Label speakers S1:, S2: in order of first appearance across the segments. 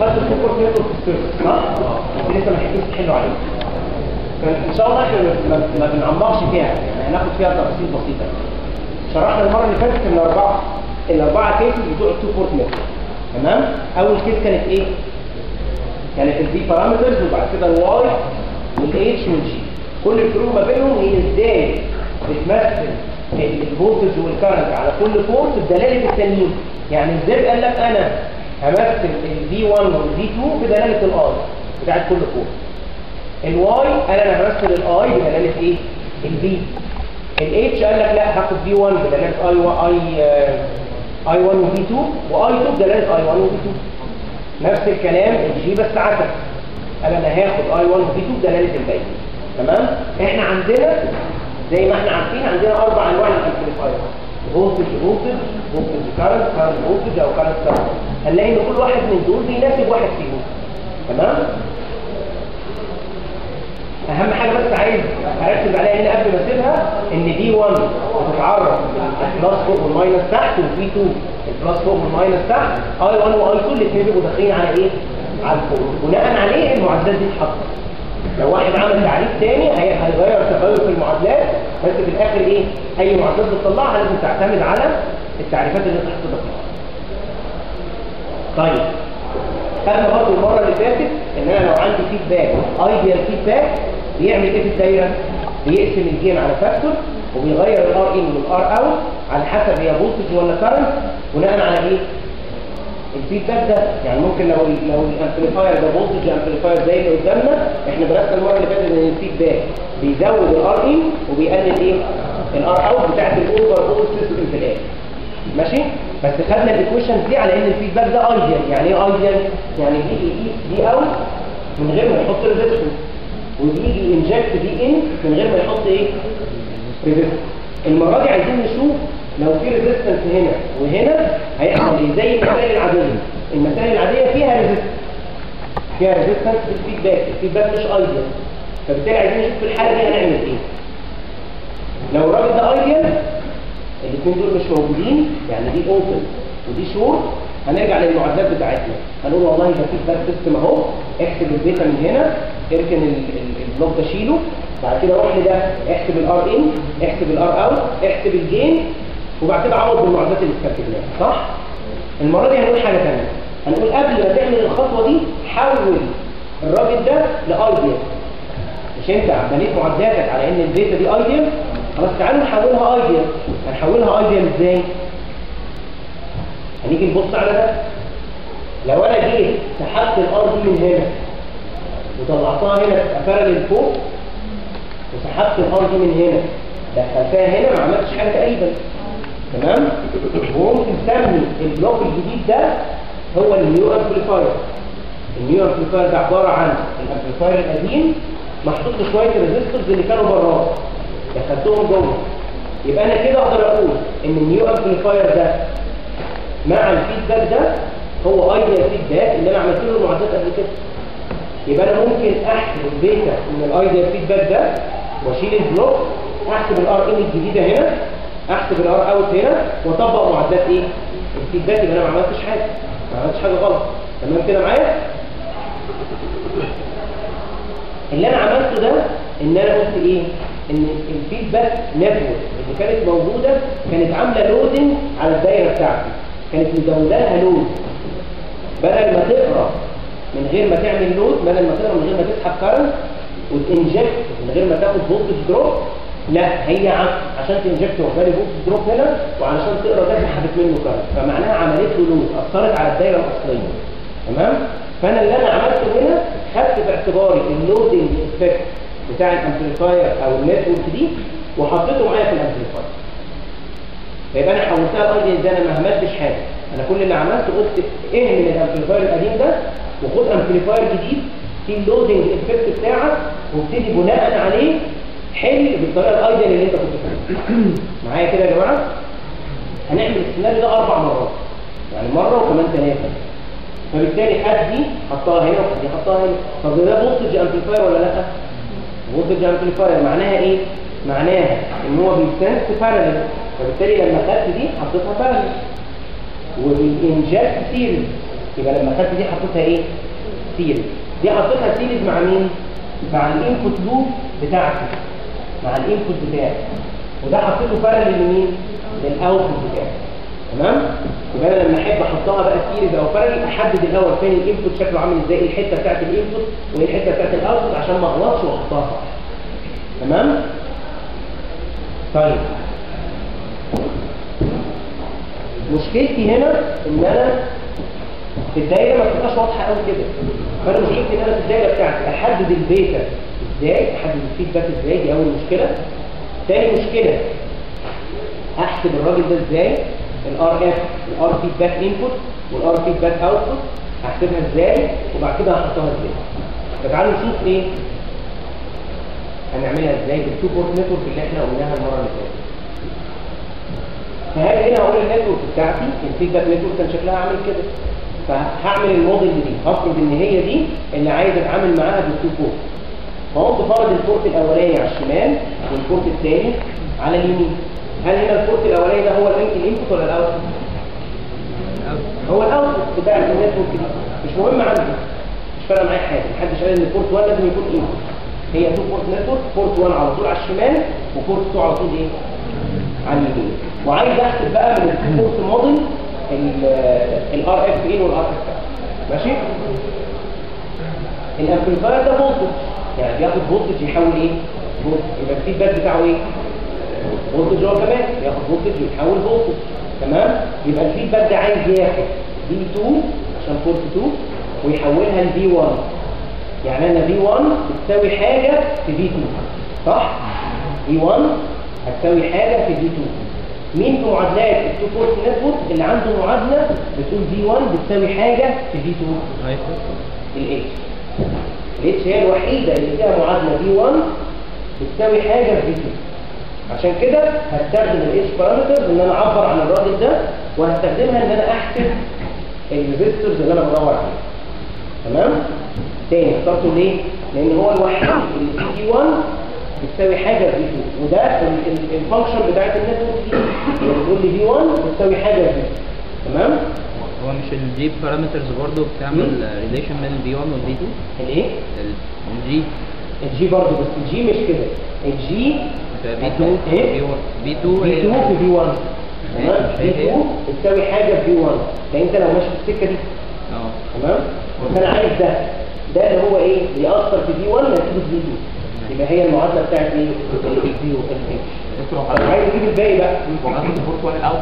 S1: port network في ال server صح؟ بس لسه ما لحقتوش تحلوا عليه. فإن شاء الله إحنا ما- بنعمقش فيها. يعني هناخد فيها تفاصيل بسيطة. شرحنا المرة اللي فاتت الاربعه الاربعه cases بتوع ال two port network تمام؟ أول case كانت إيه؟ كانت ال V parameters وبعد كده الواي والاتش والجي كل الفروق ما بينهم هي إزاي بتمثل ال voltage وال current على كل port بدلاله التانيين يعني إزاي قال لك أنا همثل الفي 1 والفي 2 بدلاله الاي بتاعت كل بورت الواي قال أنا همثل الاي بدلالة إيه؟ الفي الاتش قال لك لا هاخد V 1 بدلالة I I I 1 و V 2 و I 2 بدلالة I 1 و V 2 نفس الكلام ال G بس عكس. قال أنا هاخد I 1 و V 2 بدلالة الباقي تمام؟ إحنا عندنا زي ما إحنا عارفين عندنا أربع أنواع لل amplifier voltage voltage voltage current current voltage أو current current هنلاقي إن كل واحد من دول بيناسب واحد فيهم. تمام؟ أهم حاجة بس عايز أركز عليها هنا قبل ما أسيبها إن V 1 بتتعرف ال plus فوق وال minus تحت و V 2 ال plus فوق وال minus تحت. I 1 و I 2 الاثنين بيبقوا داخلين على إيه؟ على الفوق. بناء عليه المعادلات دي اتحطت. لو واحد عمل تعريف تاني هي- هيغير تغير في المعادلات بس في الآخر إيه؟ أي معادلات بتطلعها لازم تعتمد على التعريفات اللي حطيتها فيها. طيب خدنا برضه المرة اللي فاتت إن أنا لو عندي feedback ideal feedback بيعمل إيه في الدايرة؟ بيقسم ال gain على factor وبيغير ال R in وال R out على حسب هي voltage ولا current بناء على إيه؟ ال feedback ده يعني ممكن لو لو ال amplifier ده voltage amplifier زي اللي قدامنا إحنا درسنا المرة اللي فاتت إن ال feedback بيزود ال R in وبيقلل إيه؟ ال R out بتاعت ال overall system في الآخر. ماشي؟ بس خدنا ال equations دي على إن ال feedback ده ideal يعني إيه ideal يعني بيجي يقيس V out من غير ما يحط resistance وبيجي inject V in من غير ما يحط إيه؟ resistance المرة دي عايزين نشوف لو في resistance هنا وهنا هيحصل إيه؟ زي المسائل العادية. المسائل العادية فيها resistance فيها resistance في ال feedback ال feedback مش ideal فبالتالي عايزين نشوف في الحالة دي هنعمل إيه. لو الراجل ده ideal الاثنين دول مش موجودين يعني دي open ودي شور هنرجع للمعادلات بتاعتنا. هنقول والله ده feedback system أهو احسب البيتا من هنا اركن ال- ال- ال block ده شيله. بعد كده روح لده احسب ال R in احسب ال R out احسب ال gain وبعد كده عوض بالمعادلات اللي استنتجناها صح؟ المرة دي هنقول حاجة ثانية هنقول قبل ما تعمل الخطوة دي حول الراجل ده ل ideal مش انت بنيت معادلاتك على إن البيتا دي ideal خلاص تعالوا نحولها ideal هنحولها ideal إزاي؟ هنيجي نبص على ده. لو أنا جيت سحبت ال R دي من هنا وطلعتها هنا تبقى parallel فوق. وسحبت ال R دي من هنا. دخلتها هنا ما عملتش حاجة تقريبا. تمام؟ وممكن تسمي ال block الجديد ده هو ال new amplifier ال new amplifier ده عبارة عن ال amplifier القديم محطوط له شوية resistors اللي كانوا براه. دخلتهم جوه. يبقى أنا كده أقدر أقول إن ال new amplifier ده مع ال feedback ده هو ideal feedback اللي أنا عملت له المعادلات قبل كده. يبقى أنا ممكن أحسب البيتا من ال ideal feedback ده وأشيل ال block أحسب ال R in الجديدة هنا أحسب ال R out هنا وأطبق معادلات إيه؟ ال feedback اللي أنا ما عملتش حاجة. ما عملتش حاجة غلط. تمام كده معايا؟ اللي أنا عملته ده إن أنا قلت إيه؟ إن ال feedback network اللي كانت موجودة كانت عاملة loading على الدايرة بتاعتي. كانت مزوده لها load بدل ما تقرأ من غير ما تعمل load بدل ما تقرا من غير ما تسحب current وت inject من غير ما تاخد voltage drop لا هي عشان ت inject واخدالي voltage drop هنا وعلشان تقرأ ده سحبت منه current فمعناها عملت له load أثرت على الدايرة الأصلية. تمام؟ فأنا اللي أنا عملته هنا خدت باعتباري ال loading effect بتاع ال amplifier أو ال network دي وحطيته معايا في ال amplifier فيبقى أنا حولتها ل ideal ده أنا ما هملتش حاجة. أنا كل اللي عملته قلت من ال amplifier القديم ده؟ وخد amplifier جديد فيه ال loading effect بتاعك وابتدي بناء عليه حل بالطريقة ال ideal اللي أنت كنت فاهمها معايا كده يا جماعة؟ هنعمل السيناريو ده أربع مرات. يعني مرة وكمان ثلاثة فبالتالي خد دي حطها هنا وخد دي حطها هنا. طب ده voltage amplifier ولا لأ؟ voltage amplifier معناها إيه؟ معناها إن هو بي sense parallel فبالتالي لما خدت دي حطيتها parallel وب ال inject series يبقى لما خدت دي حطيتها إيه؟ series دي حطيتها series مع مين؟ مع ال input loop بتاعتي. مع ال input بتاعي. وده حطيته parallel لمين لل output بتاعي. تمام؟ يبقى أنا لما أحب أحطها بقى series أو parallel أحدد الأول فين ال input شكله عامل إزاي إيه الحتة بتاعت ال input وإيه الحتة بتاعت ال output عشان ما أغلطش وأحطها. صح تمام؟ طيب. مشكلتي هنا إن أنا في الدايرة ما بتبقاش واضحة قوي كده. فأنا مشكلتي إن أنا في الدايرة بتاعتي. أحدد البيتا إزاي؟ أحدد ال feedback إزاي؟ دي أول مشكلة. تاني مشكلة أحسب الراجل ده إزاي؟ ال R F ال R feedback input وال R feedback output أحسبها إزاي؟ وبعد كده هحطها إزاي؟ فتعالوا نشوف إيه؟ هنعملها إزاي؟ بال two port network اللي إحنا قلناها المرة اللي فاتت. فهاجي هنا هقول ال network بتاعتي ال feedback network كان شكلها عامل كده. فهعمل الموديل دي هفرض إن هي دي اللي عايز أتعامل معاها بال two port فقمت فرض ال port الأولاني على الشمال وال port الثاني على اليمين. هل هنا ال port الأولاني ده هو ال input ولا ال output؟ هو ال output بتاع ال network دي. مش مهم عندي مش فارقة معايا حاجة. محدش قال إن port 1 لازم يكون input. هي two port network port 1 على طول على الشمال و port 2 على طول إيه؟ على اليمين وعايز احسب بقى من ال two port model ال Rf in وال Rf ماشي؟ ال amplifier ده voltage يعني بياخد voltage يحول إيه؟ voltage يبقى ال feedback بتاعه إيه؟ voltage هو كمان ياخد voltage يتحول voltage تمام؟ يبقى ال feedback ده عايز ياخد V 2 عشان port 2 ويحولها ل V 1 يعني أنا V 1 بتساوي حاجة في V 2 صح؟ V 1 هتساوي حاجة في V 2 مين في معادلات ال two port network اللي عنده معادلة بتقول في 1 بتساوي حاجة في في 2 الاتش الاتش هي الوحيدة اللي فيها معادلة V 1 بتساوي حاجة في V 2 عشان كده هستخدم ال H parameters إن أنا أعبر عن الراجل ده وهستخدمها إن أنا أحسب ال resistors اللي أنا بدور عليها. تمام؟ تاني اخترته ليه؟ لأن هو الوحيد اللي V 1 بتساوي حاجة في V 2 وده ال function بتاعت ال network دي اللي بتقول لي V 1 بتساوي حاجة في V 2 تمام؟
S2: هو مش ال G parameters برضه بتعمل relation بين ال V 1 وال V 2
S1: الايه
S2: الجي
S1: الجي برضه بس الجي مش كده. الجي
S2: في 2
S1: إيه؟
S2: في 1 في 2
S1: في 2 في في 1 تمام؟
S2: هي.
S1: 2 بتساوي حاجة في 1 لأن أنت لو ماشي في السكة دي.
S2: آه.
S1: تمام؟ فأنا عايز ده. ده اللي هو إيه؟ بيأثر في 1 نتيجه في 2 يبقى هي المعادلة بتاعت إيه؟ الفي والاتش عايز أجيب الباقي بقى.
S3: بورت 1 الأول؟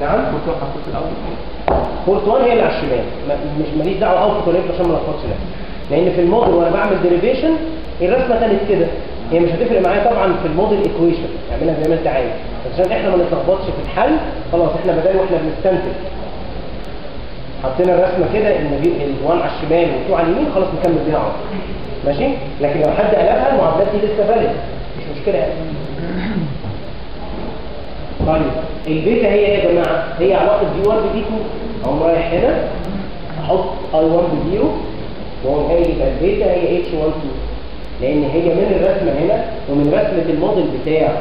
S1: نعم.
S3: بورت 1 محطوط الأول؟
S1: port 1 هي اللي على الشمال. ما- مش ماليش دعوة output ولا عشان ما لخبطش نفسي. لأن في الموديل وأنا بعمل derivation الرسمة كانت كده. هي مش هتفرق معايا طبعا في ال model equation اعملها زي ما أنت عايز. بس عشان إحنا ما نتلخبطش في الحل خلاص إحنا بدل وإحنا بنستنتج. حطينا الرسمة كده إن دي ال1 على الشمال وال2 على اليمين خلاص نكمل بيها على ماشي؟ لكن لو حد قلبها المعادلات دي لسه valid مش مشكلة يعني. طيب البيتا هي إيه يا جماعة؟ هي علاقة V 1 ب V 2 اقوم رايح هنا أحط I 1 بزيرو وأقوم قايل يبقى البيتا هي H 1 2 لأن هي من الرسمة هنا ومن رسمة الموديل بتاع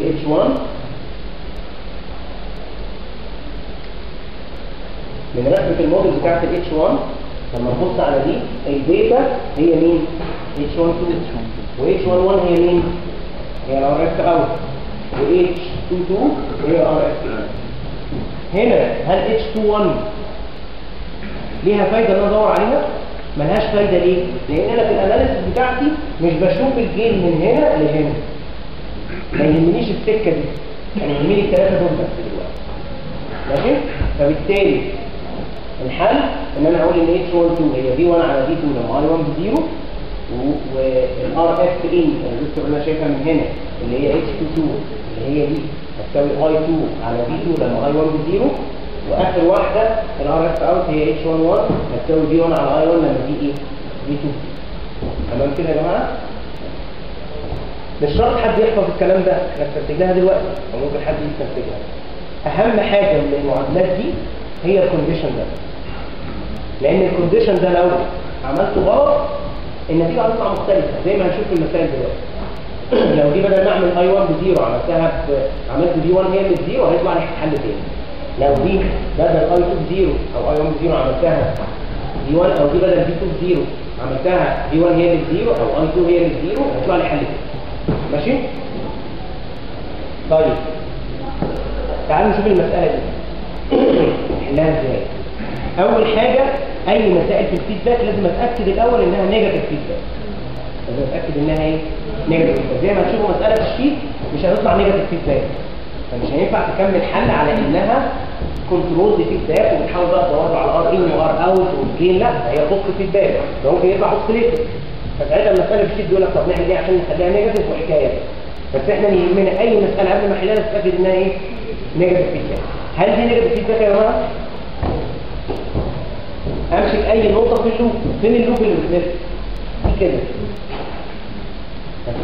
S1: ال H 1 من رسمه الموديل بتاعت ال H 1 لما نبص على دي البيتا هي مين؟ H 1 2 و H 1 1 هي مين؟ هي ال Rf out و H 2 2 هي ال Rf هنا هل H 2 1 ليها فايدة إن أنا أدور عليها؟ ملهاش فايدة ليه؟ لأن أنا في ال analysis بتاعتي مش بشوف ال gain من هنا لهنا ما يهمنيش السكة دي أنا يهمني الثلاثه دول بس دلوقتي ماشي؟ فبالتالي الحل إن أنا أقول إن اتش 1 2 هي في 1 على في 2 لما اي 1 بزيرو وال Rf in اللي أنا شايفها من هنا اللي هي H 2 2 اللي هي دي هتساوي I 2 على V 2 لما I 1 بزيرو وآخر واحدة ال Rf out هي H 1 1 هتساوي V 1 على I 1 لما V إيه؟ V 2 تمام كده يا جماعة؟ مش شرط حد يحفظ الكلام ده إحنا استنتجناها دلوقتي أو ممكن حد يستنتجها أهم حاجة من المعادلات دي هي ال condition ده. لأن ال condition ده لو عملته غلط النتيجة هتطلع مختلفة زي ما هنشوف في المثال دلوقتي. لو دي بدل ما اعمل I 1 بزيرو عملتها. عملت V 1 هي بزيرو هيطلع لي حل تاني. لو دي بدل اي 2 0 أو اي 1 0 عملتها دي 1 أو دي بدل دي 2 0 عملتها دي 1 هي 0 أو اي 2 هي 0 هيطلع لي حل كده. ماشي؟ طيب. تعالوا نشوف المسألة دي. نحلها إزاي أول حاجة أي مسائل في ال feedback لازم أتأكد الأول إنها negative feedback لازم أتأكد إنها إيه؟ negative feedback زي ما هتشوفوا مسألة في ال sheet مش هتطلع negative feedback فمش هينفع تكمل حل على إنها control feedback وبتحاول بقى تدور على R in و R out وال gain لا هي positive feedback ده ممكن يطلع oscillate فساعتها المسألة في ال sheet بيقول لك طب نعمل إيه عشان نخليها negative وحكاية؟ بس إحنا يهمنا أي مسألة قبل ما نحلها نتأكد إنها إيه؟ negative feedback هل دي negative feedback يا جماعة امسك أي نقطة في ال loop فين ال loop اللي بتلف؟ دي كده.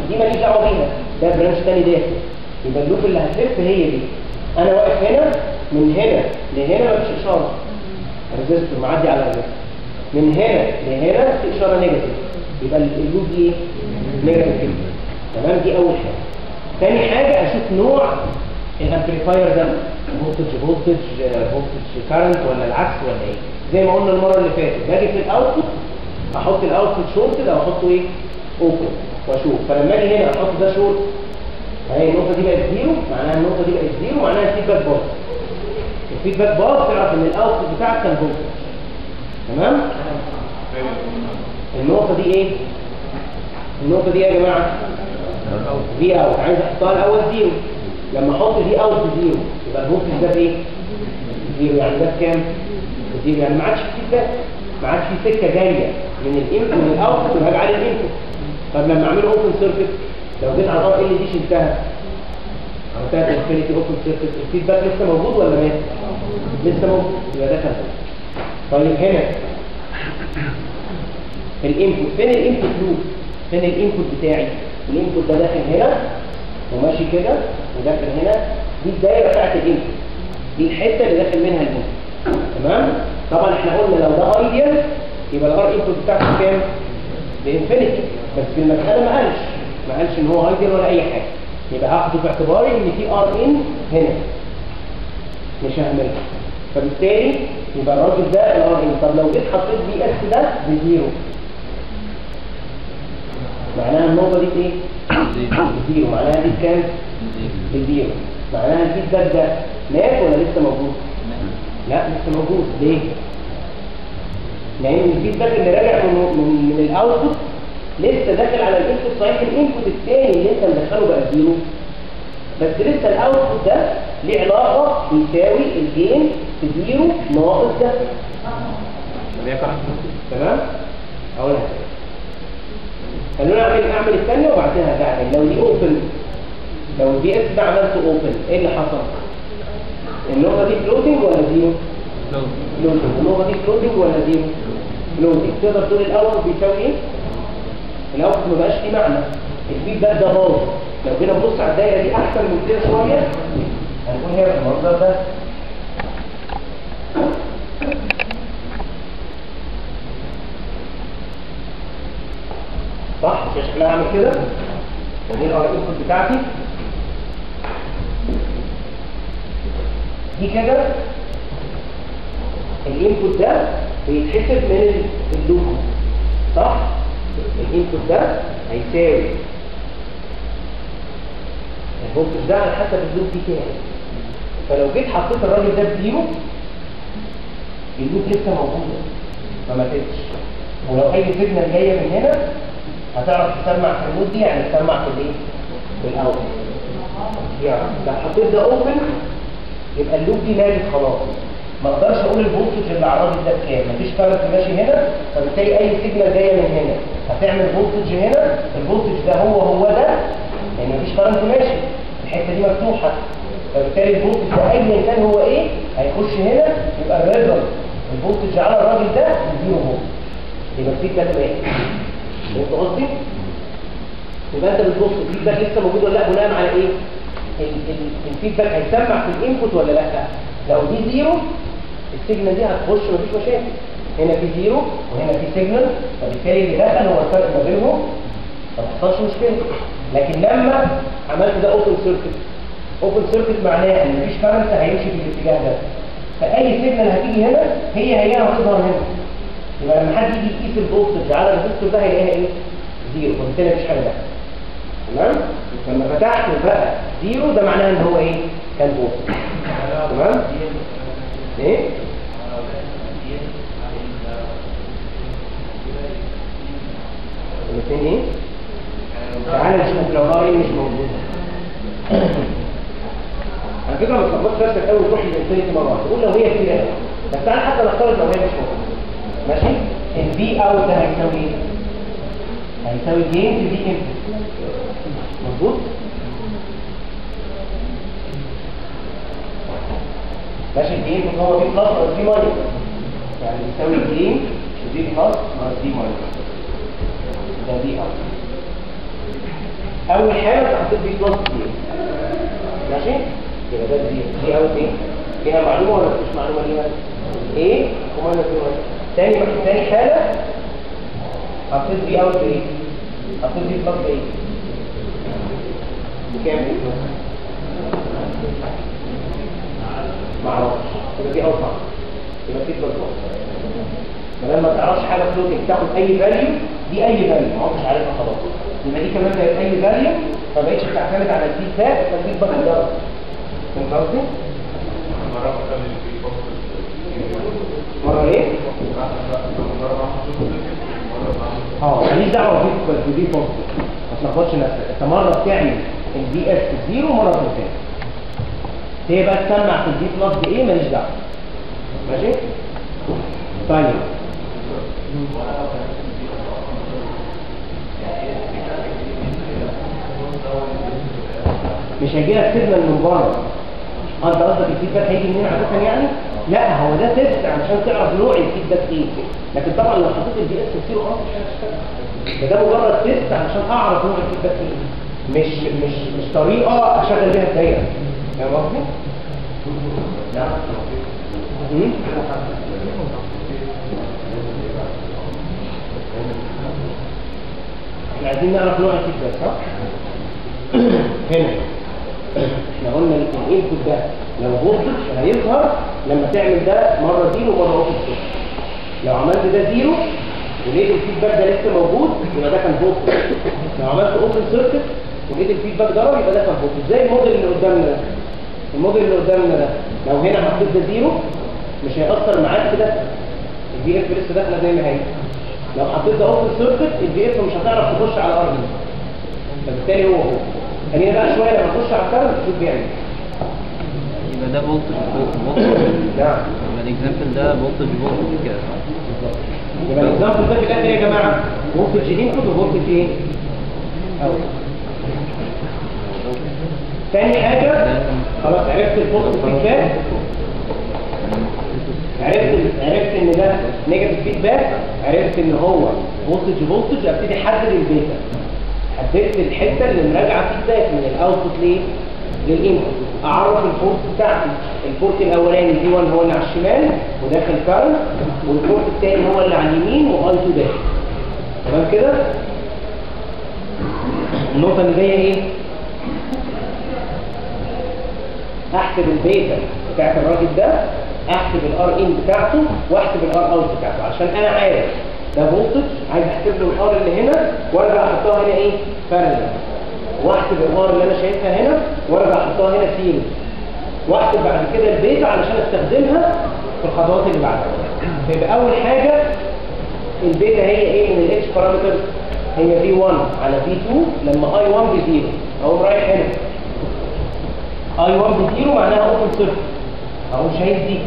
S1: دي ماليش دعوة بيها ده branch تاني داخل يبقى ال loop اللي هتلف هي دي. أنا واقف هنا من هنا لهنا مفيش إشارة. resistor معدي على ال resistor من هنا لهنا في إشارة negative. يبقى ال loop دي إيه؟ negative. تمام؟ دي أول حاجة. تاني حاجة أشوف نوع ال amplifier ده voltage voltage voltage current ولا العكس ولا إيه؟ زي ما قلنا المرة اللي فاتت. باجي في ال output أحط ال output short أو احطه إيه؟ open وأشوف. فلما أجي هنا أحط ده شورت اهي النقطة دي بقت زيرو معناها النقطة دي بقت زيرو معناها ال feedback باظ ال feedback باظ تعرف إن ال output بتاعك كان voltage تمام؟ النقطة دي إيه؟ النقطة دي يا جماعة V out عايز أحطها الأول zero لما أحط V out zero يبقى ال voltage ده بإيه؟ zero يعني ده بكام؟ zero يعني ما عادش في feedback ما عادش في سكة جاية من ال input من ال output وهاجي على ال input طب لما أعمله open circuit لو جيت على ال RL دي شلتها؟ عملتها infinity open circuit ال feedback لسه موجود ولا مات؟ لسه موجود يبقى ده كان طيب هنا ال input فين ال input loop فين ال input بتاعي؟ ال input ده داخل هنا. وماشي كده وداخل هنا دي الدايرة بتاعت ال input دي الحتة اللي داخل منها ال input تمام؟ طبعا إحنا قلنا لو ده ideal يبقى ال R input بتاعته كام؟ ب infinity. بس في المسألة ما قالش. ما قالش إن هو ideal ولا أي حاجة. يبقى هاخد اعتباري إن في R in هنا. مش هعملها. فبالتالي يبقى الراجل ده ال R in طب لو جيت حطيت VS ده ب zero. معناها النقطة دي إيه؟ zero. معناها دي كام؟ ب zero معناها ال feedback ده مات ولا لسه موجود؟ لا. لسه موجود. ليه؟ لأن ال feedback اللي راجع من من, من ال output لسه داخل على ال input صحيح. ال input الثاني اللي أنت مدخله بقى zero. بس لسه ال output ده ليه علاقة بيساوي ال gain في zero ناقص ده. تمام؟ أقولها. تاني خلونا اعمل اعمل الثانية هرجع تاني لو دي open لو ال VS ده عملته open إيه اللي حصل؟ النقطة دي floating ولا zero؟ floating النقطة دي floating ولا zero؟ floating تقدر تقول ال output بيساوي إيه؟ ال output ما بقاش ليه معنى ال feedback ده باظ لو جينا نبص على الدايرة دي أحسن من كده شوية هنقول هي المنظر ده شكلها عامل كده. ودي ال R input بتاعتي. دي كده. ال input ده بيتحسب من ال loop صح؟ ال input ده هيساوي. ال voltage ده على حسب ال loop دي كام. فلو جيت حطيت الراجل ده ب zero ال loop لسه موجوده ما ماتتش ولو أي signal جاية من هنا هتعرف تسمع في دي؟ يعني تسمع في الإيه؟ في الأول. يعني لو حطيت ده open يبقى ال loop دي ماتت خلاص. ما أقدرش أقول ال voltage اللي على الراجل ده بكام. مفيش current ماشي هنا فبالتالي أي signal جاية من هنا. هتعمل voltage هنا ال voltage ده هو هو ده لأن مفيش current ماشي. الحتة دي مفتوحة. فبالتالي ال voltage ده ايا كان هو إيه؟ هيخش هنا يبقى ال result. ال voltage على الراجل ده zero volt يبقى ال feedback ده إيه؟ فهمت قصدي؟ يبقى انت بتبص ال feedback لسه موجود ولا لا بناء على إيه؟ ال- ال- ال feedback هيسمع في ال input ولا لا؟ لو دي zero ال signal دي هتخش مفيش مشاكل هنا في zero وهنا في signal فبالتالي اللي دخل هو الفرق ما بينهم ما تحصلش مشكلة لكن لما عملت ده open circuit open circuit معناه إن مفيش current هيمشي في الاتجاه ده فأي signal هتيجي هنا هي هي هتظهر هنا يبقى لما حد يجي يقيس ال voltage على ال resistor ده هيلاقيها إيه؟ zero فبالتالي مفيش حاجة داخله تمام؟ لما فتحت بقى zero ده معناه إن هو إيه؟ كان voltage تمام؟ إيه؟ الاثنين إيه؟ تعالى نشوف لو R مش موجود على فكرة ما تلخبطش نفسك قوي وتروح للانفينيتي مرة واحدة تقول لو هي كتير بس تعالى حتى نفترض لو هي مش موجودة ماشي؟ البي اوت ده هيساوي إيه؟ هيساوي في بي انت مظبوط؟ ماشي الجين هو بي بلس أو بي ماينس يعني يساوي جين في بي بلس ناقص بي ماينس ده بي اوت أول حاجة تحطيت بي بلس دي ماشي؟ يبقى ده دي دي اوت إيه فيها معلومة ولا مفيش معلومة ليها؟ إيه وماينس بي ماينس تاني تاني حالة؟ حطيت بي اوت إيه؟ حطيت بي بلس إيه؟ بكام؟ معرفش يبقى دي اوت صح يبقى في بلس فلما ما تعرفش حاجة فلوتنج تاخد أي فاليو دي أي فاليو ما عدتش عارفها خلاص. يبقى دي كمان بقت أي فاليو ما بقتش بتعتمد على الفيدباك فالفيدباك ده فهمت قصدي؟ مرة إيه؟ آه ماليش دعوة بيك بدي بوست ما تلخبطش نفسك. أنت مرة بتعمل الدي اس زيرو مرة بتعمل. هي بقى تسمع في الدي بلس دي إيه؟ ماليش دعوة. ماشي؟ طيب. مش هيجي لك signal من بره. أه أنت قصدك ال feedback هيجي منين؟ عادة يعني؟ لا هو ده test علشان تعرف نوع ال feedback إيه. لكن طبعا لو حطيت ال VS كتير خلاص مش هتشتغل ده مجرد test علشان أعرف نوع ال feedback إيه. مش مش مش طريقة أشغل بيها الدايرة. فاهم قصدي؟ إحنا عايزين نعرف نوع ال feedback صح؟ هنا. إحنا قلنا ال input ده لو voltage هيظهر لما تعمل ده مرة zero ومرة open circuit لو عملت ده zero ولقيت ال feedback ده لسه موجود يبقى ده كان voltage لو عملت open circuit ولقيت ال feedback ضرب يبقى ده كان voltage زي الموديل اللي قدامنا ده؟ الموديل اللي قدامنا ده لو هنا حطيت ده zero مش هيأثر معاك في ده؟ ال V F لسه داخلة زي ما هي. لو حطيت ده open circuit ال V F مش هتعرف تخش على ال R فبالتالي هو هو. خلينا بقى شوية لما نخش على ال current نشوف بيعمل إيه
S2: يبقى ده voltage voltage
S1: نعم.
S2: يبقى ال example ده voltage voltage كده.
S1: يبقى ال example ده في الآخر يا جماعة؟ voltage input و voltage إيه؟ out تاني حاجة؟ خلاص عرفت ال voltage feedback عرفت عرفت إن ده negative feedback عرفت إن هو voltage voltage أبتدي أحدد البيتا. حددت الحتة اللي مراجعة feedback من ال output ليه؟ لل input أعرف ال port بتاعتي ال port الأولاني V 1 هو اللي على الشمال وداخل current وال port الثاني هو اللي على اليمين و I 2 داخل تمام كده؟ النقطة اللي جاية إيه؟ أحسب البيتا بتاعت الراجل ده أحسب ال R in بتاعته وأحسب ال R out بتاعته عشان أنا عارف ده voltage عايز احسب له ال R اللي هنا وارجع أحطها هنا إيه؟ parallel واحسب ال R اللي أنا شايفها هنا وارجع أحطها هنا series واحسب بعد كده البيتا علشان أستخدمها في الخطوات اللي بعدها. فيبقى أول حاجة البيتا هي إيه من ال H parameters هي V 1 على V 2 لما I 1 ب zero أقوم رايح هنا. I 1 ب zero معناها open circuit أقوم شايف دي.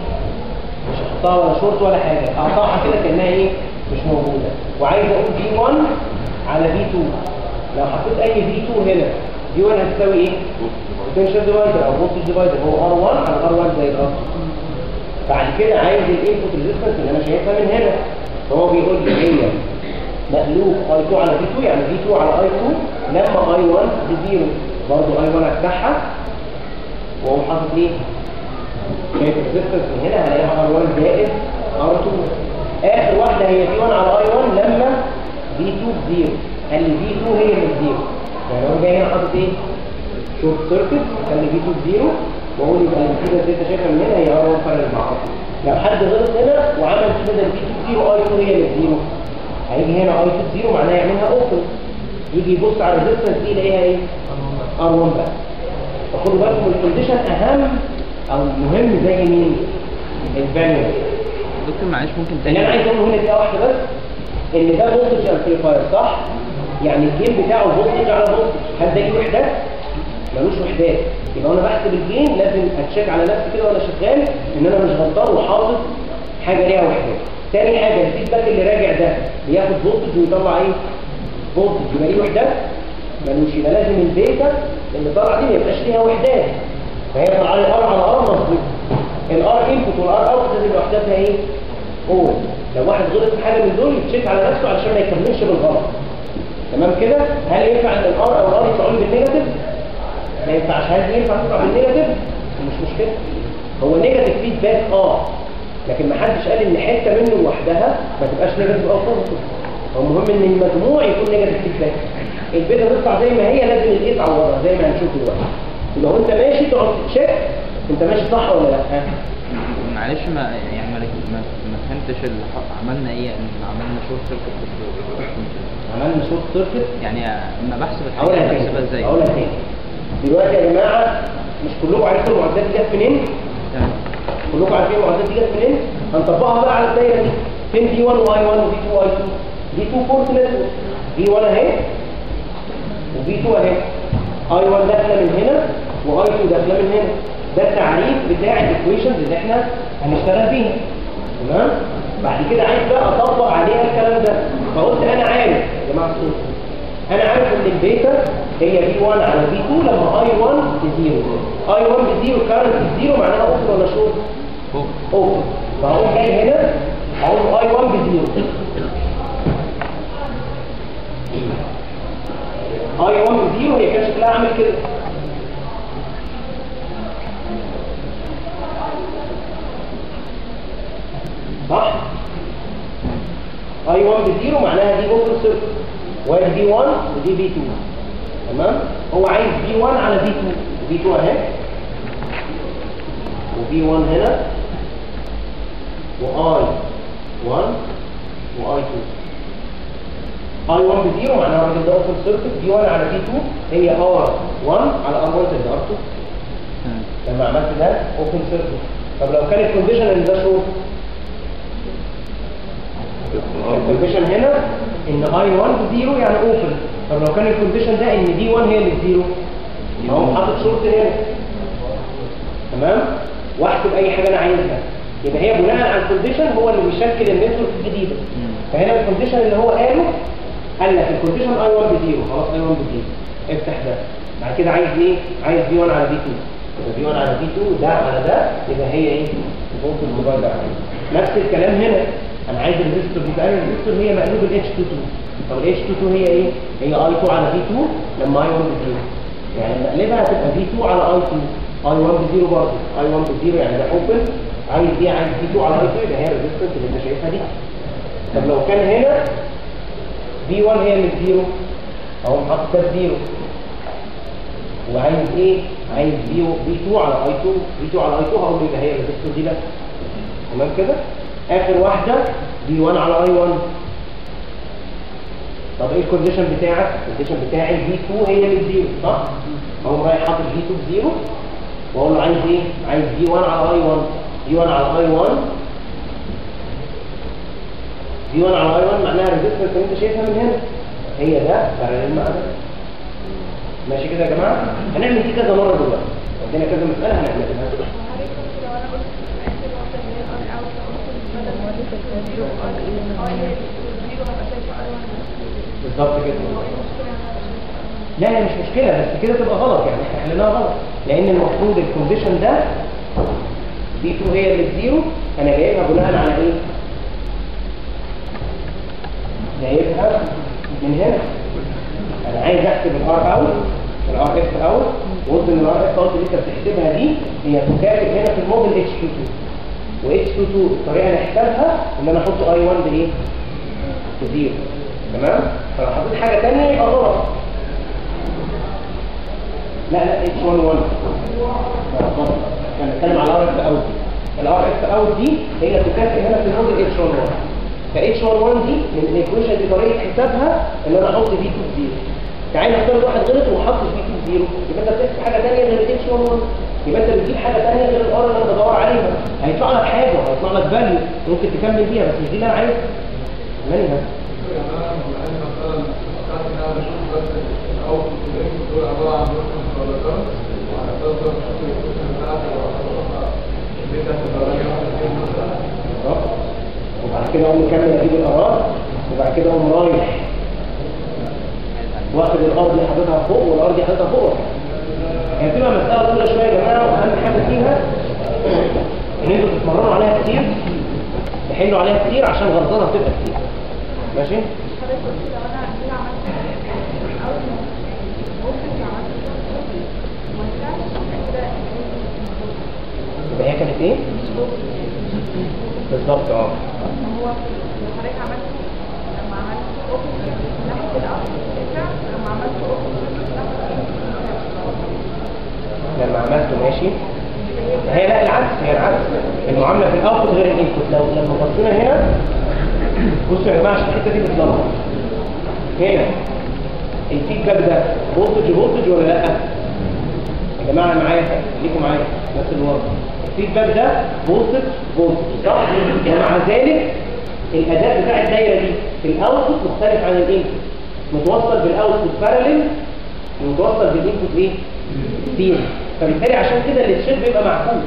S1: مش هحطها ولا شورت ولا حاجة. أقطعها كده كأنها إيه؟ مش موجودة. وعايز أقول V 1 على V 2 لو حطيت أي V 2 هنا V 1 هتساوي إيه؟ potential divider أو voltage divider هو R 1 على R 1 زائد R بعد كده عايز ال input resistance اللي أنا شايفها من هنا. فهو بيقول لي هي مقلوب I 2 على V 2 يعني V 2 على I 2 لما I 1 ب zero. برضه I 1 افتحها وأقوم حاطط إيه؟ شايف ال resistance من هنا هلاقيها R 1 زائد R 2 آخر واحدة هي V 1 على I 1 لما V 2 ب zero قال لي V 2 هي اللي ب zero يعني هو جاي هنا حاطط إيه؟ short circuit خلي V 2 ب zero واقول يبقى النتيجه اللي انت شايفها من هنا هي R 1 فرق مع R حد غلط هنا وعمل V بدل V 2 zero I 2 هي اللي zero. هيجي هنا I 2 zero معناها يعملها open يجي يبص على ال resistance دي يلاقيها إيه؟ R 1 بس. فخدوا بالكم ال condition أهم أو مهم زي مين؟ ال value
S2: دكتور معلش ممكن تاني
S1: أنا عايز اقوله هنا دقيقه واحدة بس إن ده voltage amplifier صح؟ يعني ال gain بتاعه voltage على voltage هل ده ليه وحدات؟ ملوش وحدات يبقى وأنا بحسب ال gain لازم أ check على نفسي كده وأنا شغال إن أنا مش غلطان وحافظ حاجة ليها وحدات. تاني حاجة ال feedback اللي راجع ده بياخد voltage ويطلع إيه؟ voltage يبقى ليه وحدات؟ ملوش يبقى لازم البيتا اللي طالعة دي ما يبقاش ليها وحدات فهي طالعه لي R على R مظبوط ال R input وال R out لازم يبقى وحداتها إيه؟ هو لو واحد غلط في حاجة من دول يت check على نفسه علشان ما يكملش بالغلط. تمام كده؟ هل ينفع إن ال R أو ال R يطلعوا لي بال negative ما ينفعش. هل ينفع تطلع بال negative مش مشكلة. هو negative feedback آه. لكن ما حدش قال إن حتة منه لوحدها ما تبقاش negative أو positive هو المهم إن المجموع يكون negative feedback البيتا تطلع زي ما هي لازم الإيه تعوضها زي ما هنشوف دلوقتي. لو انت ماشي تقعد ت check انت ماشي صح ولا لا؟
S2: معلش ما يعني ما ما, فهمتش اللي عملنا إيه؟ عملنا short circuit
S1: عملنا short circuit
S2: يعني اما بحسب
S1: الحاجة
S2: بحسبها إزاي؟
S1: أقولها تاني. دلوقتي يا جماعة مش كلكم عارفين المعادلات دي جت منين؟ كلكم عارفين المعادلات دي جت منين؟ هنطبقها بقى على الدايرة دي. فين V 1 و I 1 و V 2 و I 2 دي 2 port network V 1 اهي و V 2 اهي. I 1 داخلة من هنا و I 2 داخله من هنا. ده التعريف بتاع ال equations اللي إحنا هنشتغل بيها. تمام؟ بعد كده عايز بقى أطبق عليها الكلام ده. فقلت أنا عارف يا جماعة الصوت. أنا عارف إن البيتا هي V 1 على V 2 لما I 1 ب zero I 1 ب zero current ب zero معناها open ولا شورت
S2: فوق
S1: open فهقوم جاي هنا هقول I 1 ب zero I 1 ب zero هي كان شكلها عامل كده. صح؟ I 1 ب zero معناها دي open circuit وادي V 1 ودي V 2 تمام؟ هو عايز V 1 على V 2 V 2 أهي. و V 1 هنا. و I 1 و I 2 I 1 ب zero معناها الراجل ده open circuit V 1 على V 2 هي R 1 على R 1 زائد R 2
S2: تمام.
S1: لما عملت ده open circuit طب لو كان ال condition إن ده شورت ال condition هنا ان I 1 ب zero يعني open طب لو كان ال condition ده إن V 1 هي اللي ب zero اهو حاطط شورت هنا. تمام؟ واحسب أي حاجة أنا عايزها. يبقى هي بناء على ال condition هو اللي بيشكل ال network الجديده فهنا الكونديشن اللي هو قاله قال لك الكونديشن I 1 ب zero خلاص I 1 ب zero افتح ده. بعد كده عايز إيه؟ عايز V 1 على V 2 يبقى V 1 على V 2 ده على ده يبقى هي إيه؟ ال voltage divider ده نفس الكلام هنا. أنا عايز ال resistor يبقى ال resistor هي مقلوب ال H22 طب ال H22 هي إيه؟ هي I 2 على V 2 لما I 1 ب zero يعني مقلبها هتبقى V 2 على I 2 I 1 ب zero برضه. I 1 ب zero يعني ده open عايز دي عايز V 2 على I 2 يبقى هي ال resistance اللي أنت شايفها دي. طب لو كان هنا V 1 هي اللي ب zero اهو حاطط ده ب zero وعايز إيه؟ عايز V V 2 على I 2 V 2 على I 2 هقول يبقى هي ال resistor دي بس. تمام كده؟ آخر واحدة V 1 على I 1 طب إيه ال condition بتاعك؟ ال condition بتاعي V 2 هي اللي ب zero صح؟ اقوم رايح حاطط V 2 ب zero. واقول له عايز إيه؟ عايز V 1 على I 1 V 1 على I 1 V 1 على I 1 معناها ال resistance اللي انت شايفها من هنا. هي ده parallel مع ده ماشي كده يا جماعة؟ هنعمل دي كذا مرة دلوقتي. عندنا كذا مسألة هنعملها بالظبط كده. لا لا مش مشكلة بس كده تبقى غلط يعني إحنا حليناها غلط. لأن المفروض ال condition ده V 2 هي اللي ب zero أنا جايبها بناء على إيه؟ جايبها من هنا. أنا عايز احسب ال R out ال RF out وقلت إن ال RF out اللي انت بتحسبها دي هي تكافئ هنا في ال model H 22 و H 22 الطريقة اللي احسبها إن أنا أحط I 1 بإيه؟ ب zero. تمام؟ فلو حطيت حاجة ثانية يبقى غلط. لا لا H 1 1 كان بنتكلم على ال RF out ال RF out دي هي تكافئ هنا في ال model H 1 1 ف H 1 1 دي من ال equation دي طريقه حسابها ان أنا أحط V 2 0 تعالى نفترض واحد غلط وما حطش V 2 0 يبقى انت بتحسب حاجة ثانية غير ال H 1 1 يبقى انت بتجيب حاجة ثانية غير ال R اللي أنا بدور عليها هيطلع لك حاجة هيطلع لك value ممكن تكمل بيها بس مش دي اللي أنا عايزها ماني بس بالظبط. كده اقوم مكمل أجيب الارار وبعد كده اقوم رايح واخد الأرض اللي حاططها فوق والأرض اللي حاططها فوق. هي بتبقى مسألة طويلة شوية يا جماعة واهم حاجة فيها إن أنتوا تتمرنوا عليها كتير تحلوا عليها كتير عشان غلطانها بتبقى كتير. ماشي؟ هي كانت إيه؟ بالظبط
S4: آه. هو حضرتك عملت لما عملت open ناحية الأرض لما عملت open
S1: لما عملته ماشي. هي لا العكس هي العكس. المعاملة في ال output غير ال input. لو لما بصينا هنا بصوا يا جماعة عشان الحتة دي بتلخبط هنا ال feedback ده voltage voltage ولا لأ؟ يا جماعة معايا خليكم معايا. نفس الوضع. ال feedback ده voltage voltage صح؟ ومع ذلك الاداء بتاع الدايره دي في ال output مختلف عن ال input متوصل بال output parallel ومتوصل بال input إيه؟ series فبالتالي عشان كده التشيب بيبقى معكوس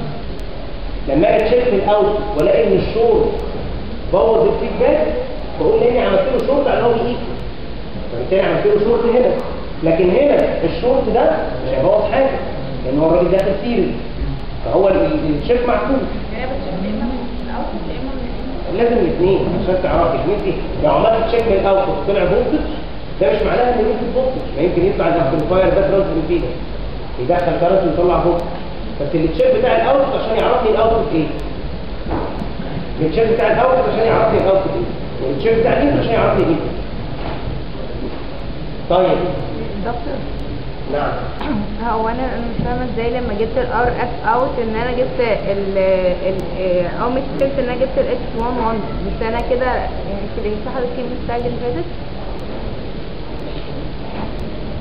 S1: لما أجي أ check في ال output وألاقي إن الشورت بوظ ال feedback بقول لأني عملت له شورت على هو ايكو فبالتالي عملت له شورت هنا. لكن هنا الشورت ده مش هيبوظ حاجة لأن هو الراجل داخل series فهو ال- ال- ال check معكوس
S4: يعني
S1: لازم الاثنين عشان تعرفي. ان انت لو عملت check من ال output طلع voltage ده مش معناها إن يمكن voltage ما يمكن يطلع ال amplifier ده trans فيه. يدخل current ويطلع voltage بس ال check بتاع ال output عشان يعرفني ال output إيه؟ ال check بتاع ال output عشان يعرفني ال output إيه؟ وال check بتاع ال input عشان يعرفني إيه؟ طيب.
S4: دكتور.
S1: نعم.
S4: هو أنا مش فاهمة إزاي لما جبت ال RF out إن أنا جبت ال ال أو مش فكرت إن أنا جبت ال H 1 1 بس أنا كده يعني كده صح الكلمة ال slide اللي فاتت؟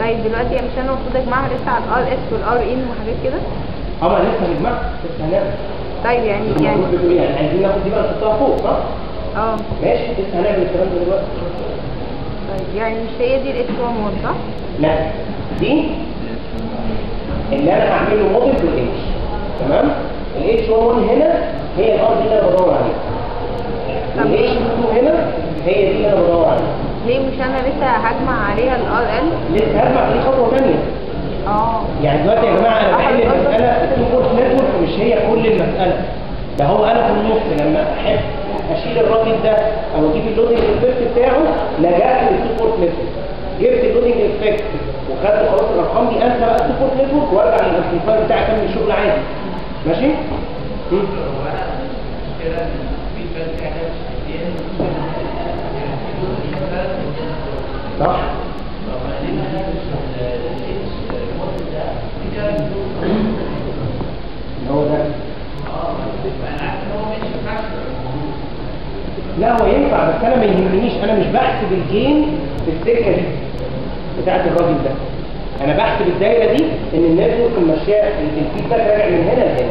S4: طيب دلوقتي مش أنا المفروض أجمعها لسه على ال R S وال R in وحاجات كده؟
S1: أما لسه هنجمع لسه هنعمل.
S4: طيب يعني يعني
S1: بتقول يعني عايزين ناخد دي بقى نحطها فوق صح؟
S4: آه.
S1: ماشي لسه هنعمل الكلام ده دلوقتي.
S4: طيب يعني مش هي دي ال H 1 1 صح؟
S1: لا. دي اللي أنا هعمل له model بال H تمام؟ ال H 1 هنا هي ال R دي اللي أنا بدور عليها.
S4: ال
S1: H
S4: ليه؟
S1: 2 هنا هي دي اللي أنا بدور عليها.
S4: ليه؟ مش أنا لسه هجمع عليها ال R L؟
S1: لسه هرجع في خطوة ثانية
S4: آه.
S1: يعني دلوقتي يا جماعة أنا
S4: آه،
S1: بحل
S4: حضرتك
S1: المساله
S4: ال
S1: two port network مش هي كل المسألة. ده هو أنا في النص لما أحب أشيل الراجل ده أو أجيب ال loading effect بتاعه لجأت لل two port network جبت ال loading effect وخدت خلاص الأرقام دي انسى بقى ال two port network وأرجع لل amplifier بتاعي اكمل الشغل عادي. ماشي؟ صح. هو ده. لا هو ينفع بس أنا ما يهمنيش. أنا مش بحسب ال gain في السكة دي بتاعت الراجل ده. أنا بحسب الدايره دي إن ال network ماشيه ال feedback راجع من هنا لهنا.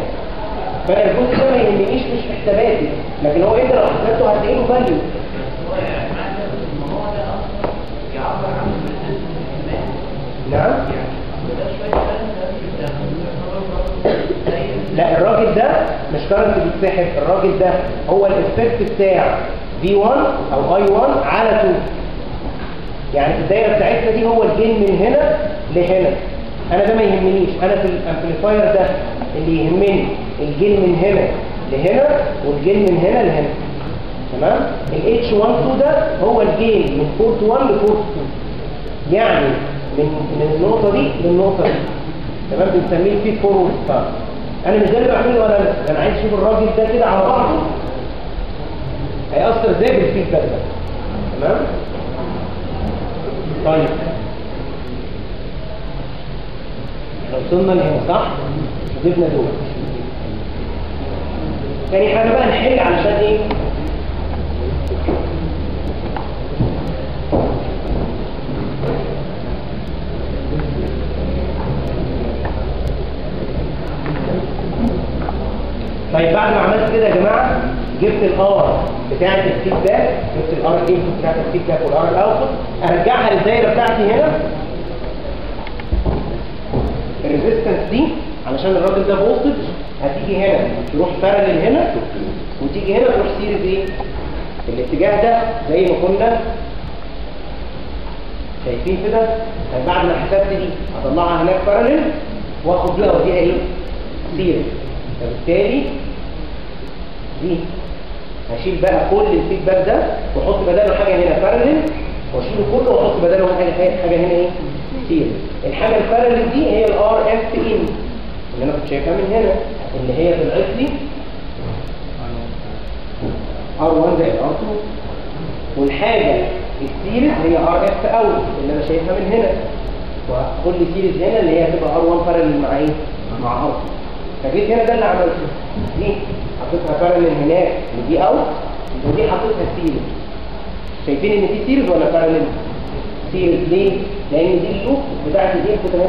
S1: فأنا الجزء ده ما يهمنيش مش في حساباتي لكن هو انت حسبته هتلاقي له value نعم؟ لا الراجل ده مش current بيتسحب الراجل ده هو ال effect بتاع V1 أو I1 على 2 يعني في الدايرة بتاعتنا دي هو ال gain من هنا لهنا. أنا ده ما يهمنيش. أنا في ال amplifier ده اللي يهمني. ال gain من هنا لهنا وال gain من هنا لهنا. تمام؟ ال H12 ده هو ال gain من port 1 ل port 2 يعني من من النقطة دي للنقطة دي. تمام؟ بنسميه ال feed forward ستار أنا مش ده اللي ولا أنا أنا عايز أشوف الراجل ده كده على بعضه. هيأثر إزاي بال feedback ده؟ تمام؟ طيب. إحنا وصلنا لهنا صح؟ جبنا دول. تاني حاجة بقى نحل علشان إيه؟ طيب بعد ما عملت كده يا جماعة جبت ال R بتاعة ال feedback جبت الار انبوت بتاعة الفيدباك والار الاوتبوت أرجعها للدايرة بتاعتي هنا. ال resistance دي علشان الراجل ده voltage هتيجي هنا تروح parallel هنا وتيجي هنا تروح series إيه الاتجاه ده زي ما كنا شايفين كده. طيب بعد ما حسبت دي هطلعها هناك parallel وآخد دي اوديها إيه series فبالتالي دي. هشيل بقى كل ال feedback ده واحط بداله حاجة هنا parallel واشيله كله واحط بداله حاجة حاجة هنا إيه؟ series الحاجة ال parallel دي هي ال RF in اللي أنا كنت شايفها من هنا اللي هي طلعت لي R1 زائد R2 والحاجة ال series هي RF out اللي أنا شايفها من هنا. وكل series هنا اللي هي هتبقى R1 parallel مع إيه؟ مع R2 فجيت هنا ده اللي عملته. دي حطيتها parallel هناك. ودي out ودي حطيتها series شايفين إن دي series ولا parallel؟ series ليه؟ لأن دي ال loop بتاعت ال input اهي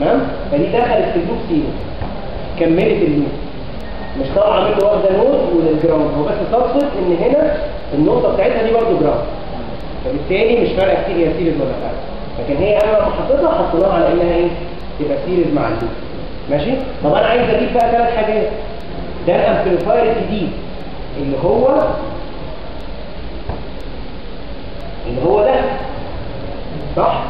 S1: تمام؟ فدي دخلت في ال loop series كملت ال loop. مش طالعة منه واخدة node ولل ground هو بس صدفه إن هنا النقطة بتاعتها دي برضه ground فبالتالي مش فارقة كتير هي series ولا فارقه لكن هي أنا لما حطيتها حطيناها على إنها إيه؟ تبقى series مع ال loop. ماشي؟ طب أنا عايز أجيب بقى ثلاث حاجات. ده ال amplifier الجديد اللي هو اللي هو ده. صح؟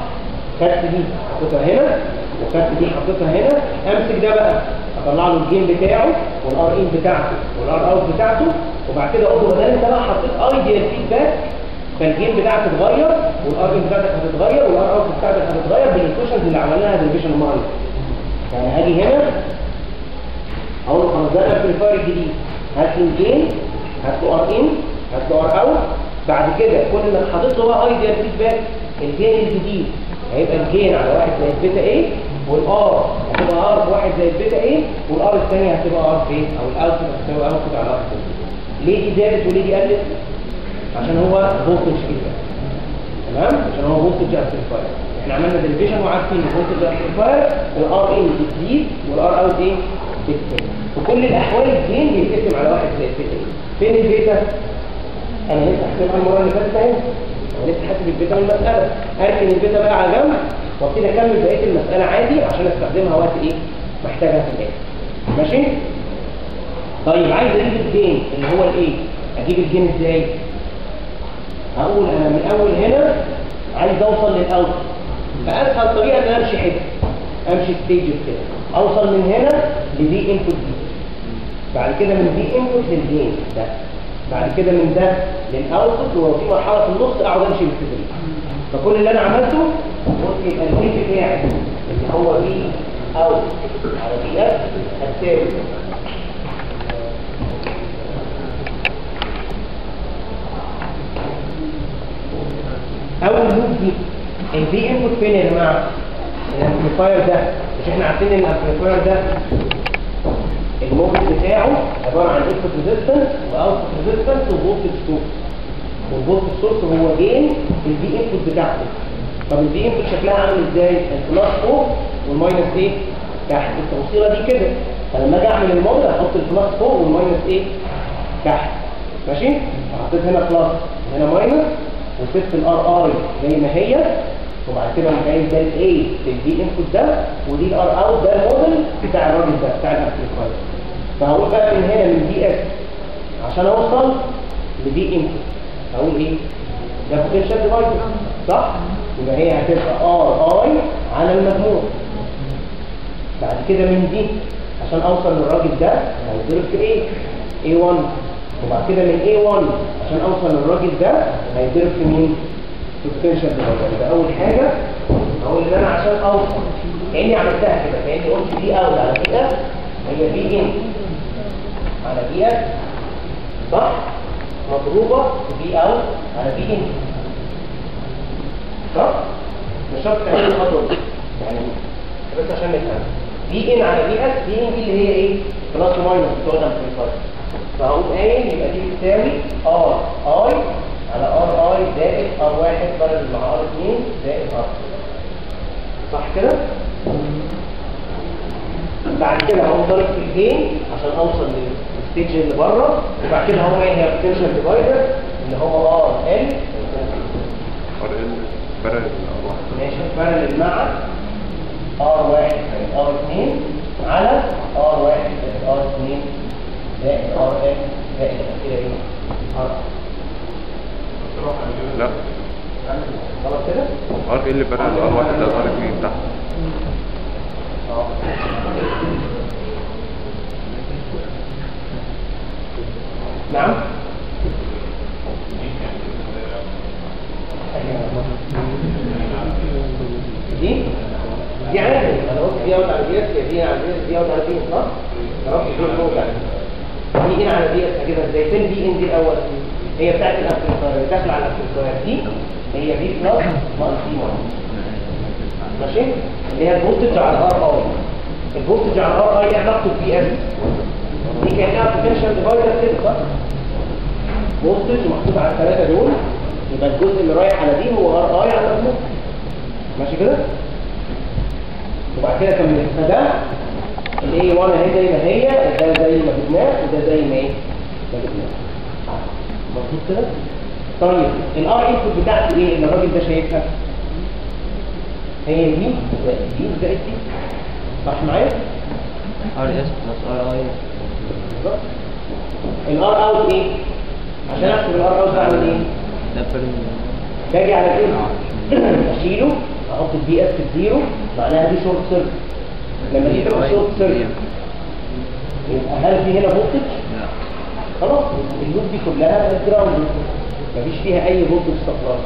S1: خدت دي حطيتها هنا. وخدت دي حطيتها هنا. أمسك ده بقى. أطلع له ال gain بتاعه وال R in بتاعته وال R out بتاعته. وبعد كده أقول له بدل أنت بقى حطيت ideal feedback فال gain بتاعك اتغير وال R in بتاعتك هتتغير وال R out بتاعتك هتتغير بال equations اللي عملناها derivation مايل يعني هاجي هنا أقول ده ال amplifier الجديد. هات لي ال gain هات له R in هات له R out بعد كده كل ما حاطط له بقى ideal feedback ال gain الجديد. هيبقى ال gain على واحد زائد ال beta A؟ والار هتبقى آر في واحد زي البيتا إيه؟ والار الثانية هتبقى آر في إيه أو الاوتبوت هتساوي اوتبوت على واحد ليه دي زادت وليه دي قلت؟ عشان هو فولتج كده. تمام؟ عشان هو فولتج امبليفاير إحنا عملنا ديفيجن وعارفين الفولتج امبليفاير الار ان بتزيد والآر أوت إيه بتقل. في كل الأحوال الجين بيتقسم على واحد البيتا. إيه فين البيتا؟ أنا لسه حاسبها المرة اللي فاتت أهي. أنا لسه حاسب البيتا من المساله اركن البيتا بقى على جنب؟ وابتدي أكمل بقية المسألة عادي عشان أستخدمها وقت إيه؟ محتاجها في الآخر. ماشي؟ طيب عايز أجيب ال gain اللي هو ال A؟ أجيب ال gain إزاي؟ هقول أنا من اول هنا عايز أوصل لل out. فأسهل طريقة إن أمشي حتة أمشي stages كده أوصل من هنا لدي input دي بعد كده من دي input لل gain ده. بعد كده من ده لل output ولو في مرحلة في النص أقعد أمشي بالتدريج فكل اللي أنا عملته قلت يبقى ال gain بتاعي اللي هو V out على V in هتساوي أول loop دي. ال V input فين يا جماعة؟ ال amplifier ده. مش إحنا عارفين إن ال amplifier ده الموديل بتاعه عبارة عن input resistance و output resistance و voltage source وال voltage source هو gain ال V input بتاعته. طب ال V input شكلها عامل إزاي؟ ال plus فوق وال minus إيه تحت. التوصيله دي كده. فلما أجي أعمل الموديل أحط ال plus فوق وال minus إيه تحت. ماشي؟ حطيت هنا plus هنا minus وسبت ال R اي زي ما هي. وبعد كده قمت جايب ده الاي ال V input ده ودي ال R out ده الموديل بتاع الراجل ده بتاع ال amplifier فهقول بقى من هنا من VS عشان اوصل ل V input هقول إيه؟ ده potential divider صح؟ يبقى هي هتبقى Ri على المجموع. بعد كده من دي عشان اوصل للراجل ده هيضرب في إيه؟ A1 وبعد كده من A1 عشان اوصل للراجل ده هيضرب في مين؟ في divider يبقى أول حاجة أقول إن أنا عشان أوصل كأني عملتها كده كأني قلت دي اوت على دي اف هي بي ان على بي اف صح مضروبة في Vout على Vin صح؟ مش شرط تعمل الخطوه دي يعني بس عشان نفهم. Vin على VS Vin دي اللي هي إيه؟ plus و minus بتوع ال amplifier فهقوم قايل يبقى دي بتساوي Ri على Ri زائد R واحد parallel مع R اتنين زائد R. صح كده؟ بعد كده هقوم ضارب في ال gain عشان أوصل لل stage اللي بره وبعد كده هقوم قايل هي potential divider اللي هو RL
S3: RL parallel R واحد
S1: ماشي. parallel مع R واحد زائد R اتنين على R واحد زائد R اتنين زائد RL زائد كده إيه؟ آر.
S3: لا.
S1: خلاص كده؟
S3: ار ال فرق الارواح ده ار اتنين تحت.
S1: آه نعم. دي؟ دي عادي أنا قلت دي اوت على دي اس دي على دي اس دي اوت على دي اس صح؟ ضربت دول فوق يعني دي هنا على دي اس كده إزاي؟ فين دي؟ ان دي الأول؟ هي بتاعت الامبليفاير اللي داخله على الامبليفاير دي هي دي بلس ناقص دي 1 ماشي؟ اللي هي الفولتج على الار اي الفولتج على الار اي علاقته بي اس دي كانها بوتنشال ديفايدر كده صح؟ فولتج محطوط على الثلاثه دول. يبقى الجزء اللي رايح على دي هو ار اي على الفولتج ماشي كده؟ وبعد كده كملت فده ال A1 اهي زي ما هي ده زي ما جبناه وده زي ما إيه ما جبناه مظبوط كده طيب ال R input بتاعته إيه اللي الراجل ده شايفها هي دي زائد دي زائد دي صح معايا
S2: RS plus Ri
S1: بالظبط ال R out إيه عشان احسب ال R out
S2: بعمل إيه
S1: باجي على إيه اشيله أحط ال VS ب zero معناها دي short circuit لما دي تبقى short circuit يبقى هل في هنا
S2: voltage
S1: خلاص ال loop دي كلها ground مفيش فيها أي voltage supply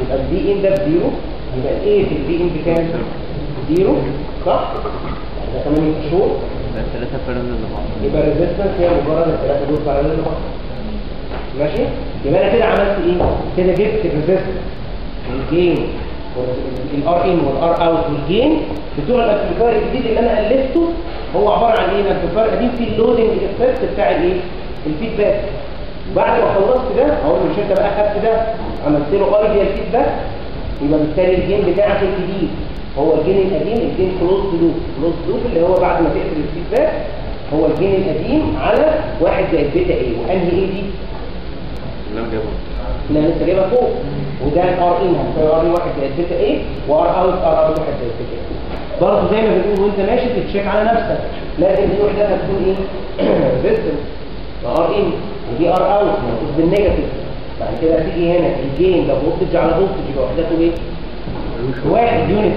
S1: يبقى ال Vin ده ب zero يبقى ال A في ال Vin بكام؟ zero صح؟ ده كمان يبقى
S2: الثلاثة parallel لبعض.
S1: يبقى ال resistance هي مجرد الثلاثه دول parallel لبعض. ماشي؟ يبقى أنا كده عملت إيه؟ كده جبت ال resistance ال gain ال Rin وال Rout وال gain بتوع ال amplifier الجديد اللي أنا ألفته هو عبارة عن إيه؟ ال amplifier قديم فيه ال loading effect بتاع الايه ال feedback. بعد ما خلصت ده أقول مش انت بقى خدت ده عملت له ideal feedback يبقى بالتالي ال gain بتاعك الجديد. هو ال gain القديم ال gain closed loop closed loop اللي هو بعد ما تقفل ال feedback هو ال gain القديم على واحد زائد beta A وأنهي A دي؟ أنا لسه جايبها فوق. وده ال Rin هتساوي Rin واحد زائد beta A و Rout Rout واحد زائد beta A برضه زي ما بنقول وأنت ماشي تت check على نفسك. لازم دي وحدتها تكون إيه؟ resistance Rin ودي Rout موجود بال negative بعد كده هتيجي هنا ال gain ده voltage على voltage يبقى وحدته إيه؟ واحد unit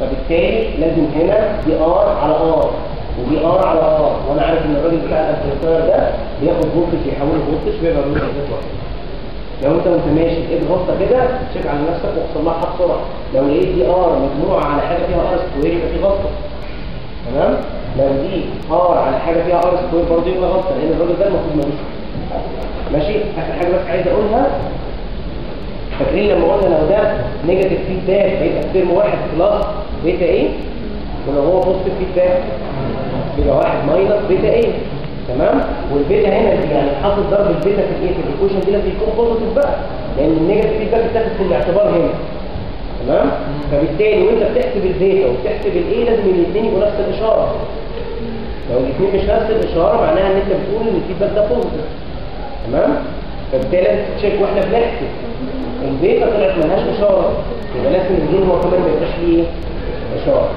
S1: فبالتالي لازم هنا دي R على R ودي R على R. وأنا عارف إن الراجل بتاع ال amplifier ده بياخد voltage يحوله voltage فيبقى له واحد لو أنت وأنت ماشي لقيت غلطة كده ت check على نفسك وتصلحها بسرعة. لو لقيت دي R مجموعة على حاجة فيها R square يبقى في غلطة. تمام؟ لو دي R على حاجة فيها R square برضه يبقى غلطة لأن الراجل ده المفروض ملوش ماشي؟ آخر حاجة بس عايز أقولها. فاكرين لما قلنا لو ده negative feedback هيبقى ال term واحد plus beta A؟ ولو هو positive feedback يبقى واحد minus beta A؟ تمام؟ والبيتا هنا يعني حاطط ضرب البيتا في ال A؟ في ال equation دي لازم يكون positive بقى لأن ال negative feedback بتاخد في الاعتبار هنا. تمام؟ فبالتالي وانت بتحسب البيتا وبتحسب ال A لازم الاثنين يبقوا نفس الإشارة. لو الاثنين مش نفس الإشارة معناها إن أنت بتقول إن ال feedback ده positive تمام؟ فبالتالي لازم ت check وإحنا بنحسب. البيتا طلعت ملهاش إشارة. يبقى لازم ال gain هو كمان ما يبقاش ليه إشارة.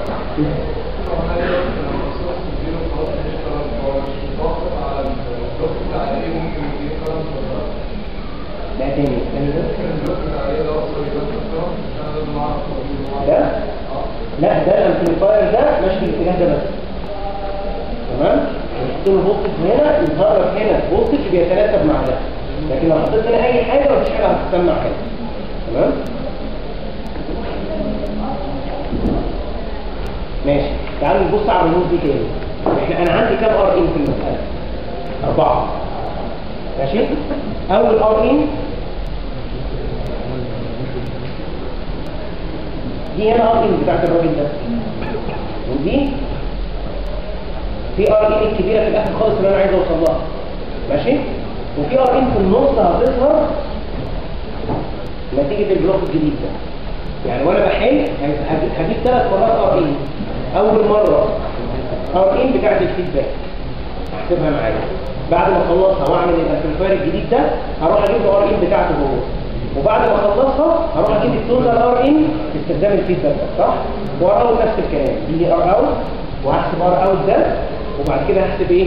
S1: لا تاني. تاني ده لا ده ال amplifier ده ماشي الاتجاه ده بس. تمام؟ نحط له voltage هنا يظهر لك هنا voltage بيتناسب مع ده. لكن لو حطيت هنا أي حاجة مفيش حاجة هتسمع كده. تمام؟ ماشي. تعالوا نبص على الرموز دي تاني. إحنا أنا عندي كام Rin في المسألة؟ أربعة. ماشي؟ أول Rin دي هنا Rin بتاعت الراجل ده ودي في R in الكبيره في الآخر خالص اللي أنا عايز اوصل لها ماشي وفي R in في النص هتظهر نتيجة ال block الجديد ده. يعني وأنا بحل هجيب- هجيب ثلاث مرات R in أول مرة R in بتاعت ال feedback. احسبها معايا. بعد ما اخلصها وأعمل ال amplifier الجديد ده هروح أجيب له R in بتاعته هو وبعد ما اخلصها هروح أجيب ال total R in باستخدام ال feedback صح؟ و R out نفس الكلام دي R out وهحسب R out ده وبعد كده هحسب إيه؟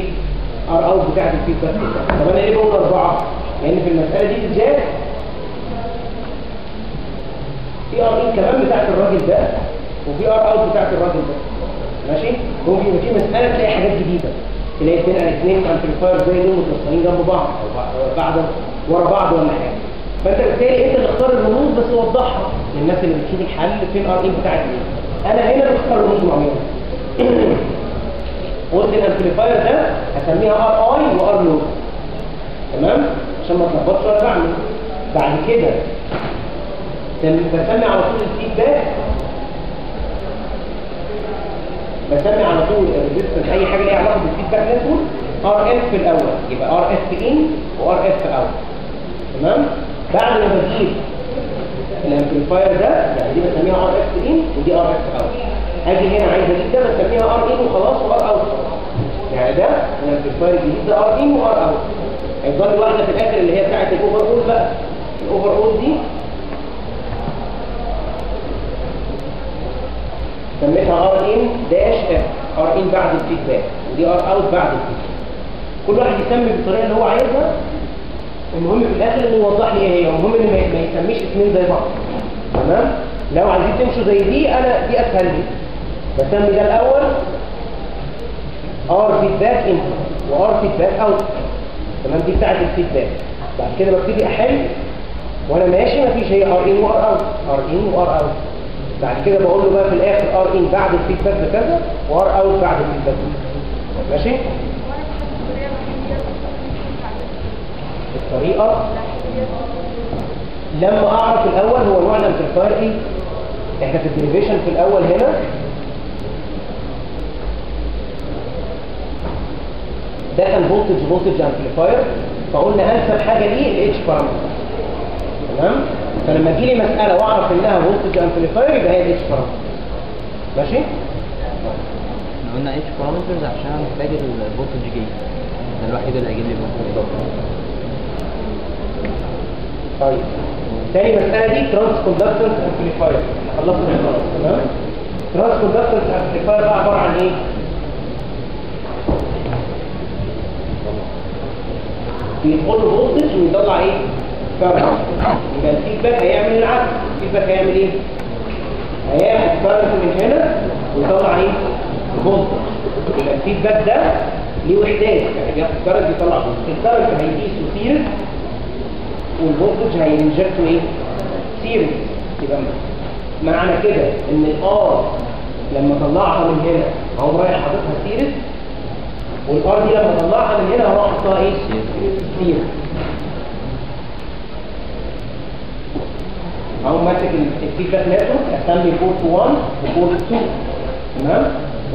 S1: R out بتاعت ال feedback طب أنا ليه بقول أربعة؟ لأن في المسألة دي بالذات في R in كمان بتاعت الراجل ده وفي R out بتاعت الراجل ده ماشي ممكن في مسألة تلاقي حاجات جديدة تلاقي اثنين اثنين amplifier زي دول متوصلين جنب بعض أو بع- بعد ورا بعض ولا حاجة فانت بالتالي انت اللي اختار الرموز بس وضحها. للناس اللي بتشوف الحل فين R in بتاعت إيه؟ أنا هنا بختار رموز معينه قلت ال amplifier ده هسميها R i و R o تمام؟ عشان ما تلخبطش وأنا بعمل. بعد كده سم- بسمي على طول ال feedback بسمي على طول ال resistance أي حاجة ليها علاقة بال feedback network R F الأول. يبقى R F in و R F out تمام؟ بعد ما بجيب ال amplifier ده يعني دي بسميها R F in ودي R F out أجي هنا عايز أجيب ده بسميها R in وخلاص و R out يعني ده ال amplifier الجديد ده R in و R out هيفضل واحدة في الآخر اللي هي بتاعت ال overall بقى. ال overall دي سميتها R in dash F R in بعد ال feedback. ودي R out بعد ال feedback. كل واحد يسمي بالطريقة اللي هو عايزها. المهم في الآخر انه يوضح لي إيه هي. المهم إن ما- يسميش اسمين زي بعض. تمام؟ لو عايزين تمشوا زي دي أنا دي أسهل لي. بسمي ده الأول R feedback input و R feedback out تمام؟ دي بتاعت ال feedback. بعد كده ببتدي أحل. وأنا ماشي مفيش هي R in و R out R in و R out بعد كده بقول له بقى في الآخر R in بعد ال feedback بكذا و R out بعد ال feedback. ماشي؟ الطريقة لما أعرف الأول هو نوع ال amplifier إيه إحنا في ال derivation في الأول هنا. ده كان voltage voltage amplifier فقلنا أنسب حاجة ليه؟ ال H parameter تمام؟ فلما تجي لي مسألة وأعرف إنها voltage amplifier يبقى هي ال H parameter ماشي؟
S2: إحنا قلنا H parameters عشان محتاج ال voltage gain ده الوحيد اللي هيجيب لي ال voltage
S1: طيب تاني مسألة دي transconductance amplifier خلصنا خلاص تمام؟ transconductance amplifier بقى عبارة عن إيه؟ بيدخل voltage ويطلع إيه؟ current يبقى ال feedback هيعمل العكس. ال feedback هيعمل إيه؟ هياخد current من هنا ويطلع إيه؟ voltage يبقى ال feedback ده ليه وحدات. يعني بياخد current يطلع voltage ال current هيقيسه series وال voltage هي inject وا إيه؟ series يبقى معنى كده إن ال R لما طلعها من هنا أهو رايح حاططها series وال R دي لما طلعها من هنا هروح احطها إيه؟ series أهو ماسك ال- ال feedback network اسمي port 1 و port 2 تمام؟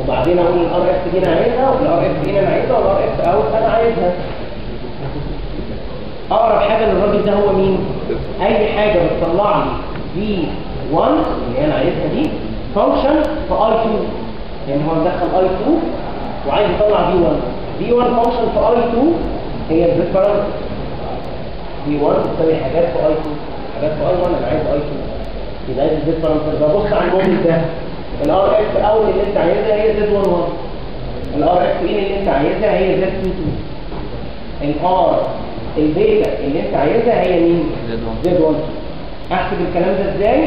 S1: وبعدين أقول ال R F دي أنا عايزها وال R F دي أنا عايزها وال R F out أنا عايزها أقرب حاجة للراجل ده هو مين؟ أي حاجة بتطلع لي V 1 اللي أنا عايزها دي function في I 2 يعني هو مدخل I 2 وعايز يطلع V 1 V 1 function في I 2 هي ال Z parameter V 1 بتساوي حاجات في I 2 حاجات في I 1 أنا عايز I 2 يبقى دي ال Z parameter ببص على الموديل ده. ال R F out اللي أنت عايزها هي Z 1 1 ال R F in اللي أنت عايزها هي Z 2 2 ال R ال beta اللي انت عايزها هي مين؟
S2: Z1.
S1: زد 1 أحسب الكلام ده إزاي؟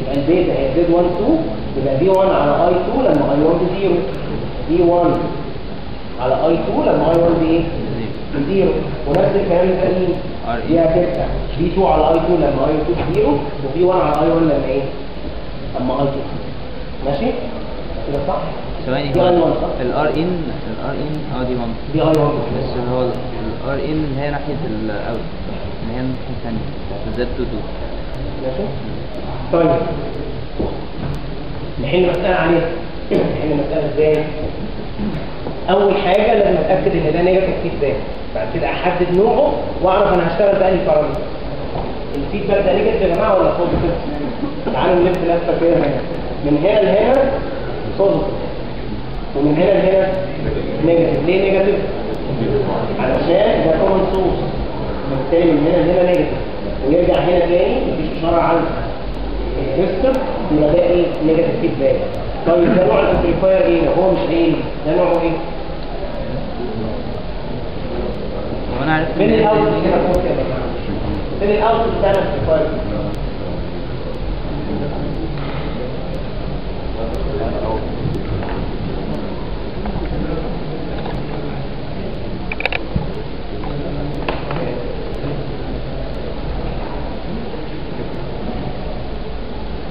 S1: يبقى البيتا هي زد 1 2 يبقى دي 1 على اي 2 لما اي 1 بزيرو دي 1 على اي 2 لما اي 1 بايه؟ بزيرو ونفس الكلام ده مين؟
S2: RE.
S1: دي هتبقى دي 2 على اي 2 لما اي 2 بزيرو ودي 1 على اي 1 لما إيه؟ لما اي 2 ماشي؟ كده صح؟
S2: ثواني هو
S1: اي 1 صح؟
S2: الار ان الار ان آه دي 1
S1: دي اي 1
S2: بس هو الار ان هي ناحية الاوت اللي هي الناحيه الثانية Z 2
S1: ماشي؟ طيب. نحل مسألة عليها نحل مسألة إزاي؟ أول حاجة لازم أتأكد إن ده negative feedback بعد كده أحدد نوعه وأعرف أنا هشتغل بانهي parameter ال feedback ده negative يا جماعة ولا positive تعالوا نلف لفة كده من هنا لهنا. positive ومن هنا لهنا negative. ليه negative؟ علشان ده common source بالتالي من هنا لهنا negative. ويرجع هنا تاني مفيش إشارة على ال resistor يبقى ده إيه؟ negative feedback طيب ده نوع ال amplifier إيه؟ هو مش إيه؟ ده نوعه إيه؟
S2: إن
S1: ال out
S2: ال-
S1: كده فوق كده. فين ال out بتاع ال amplifier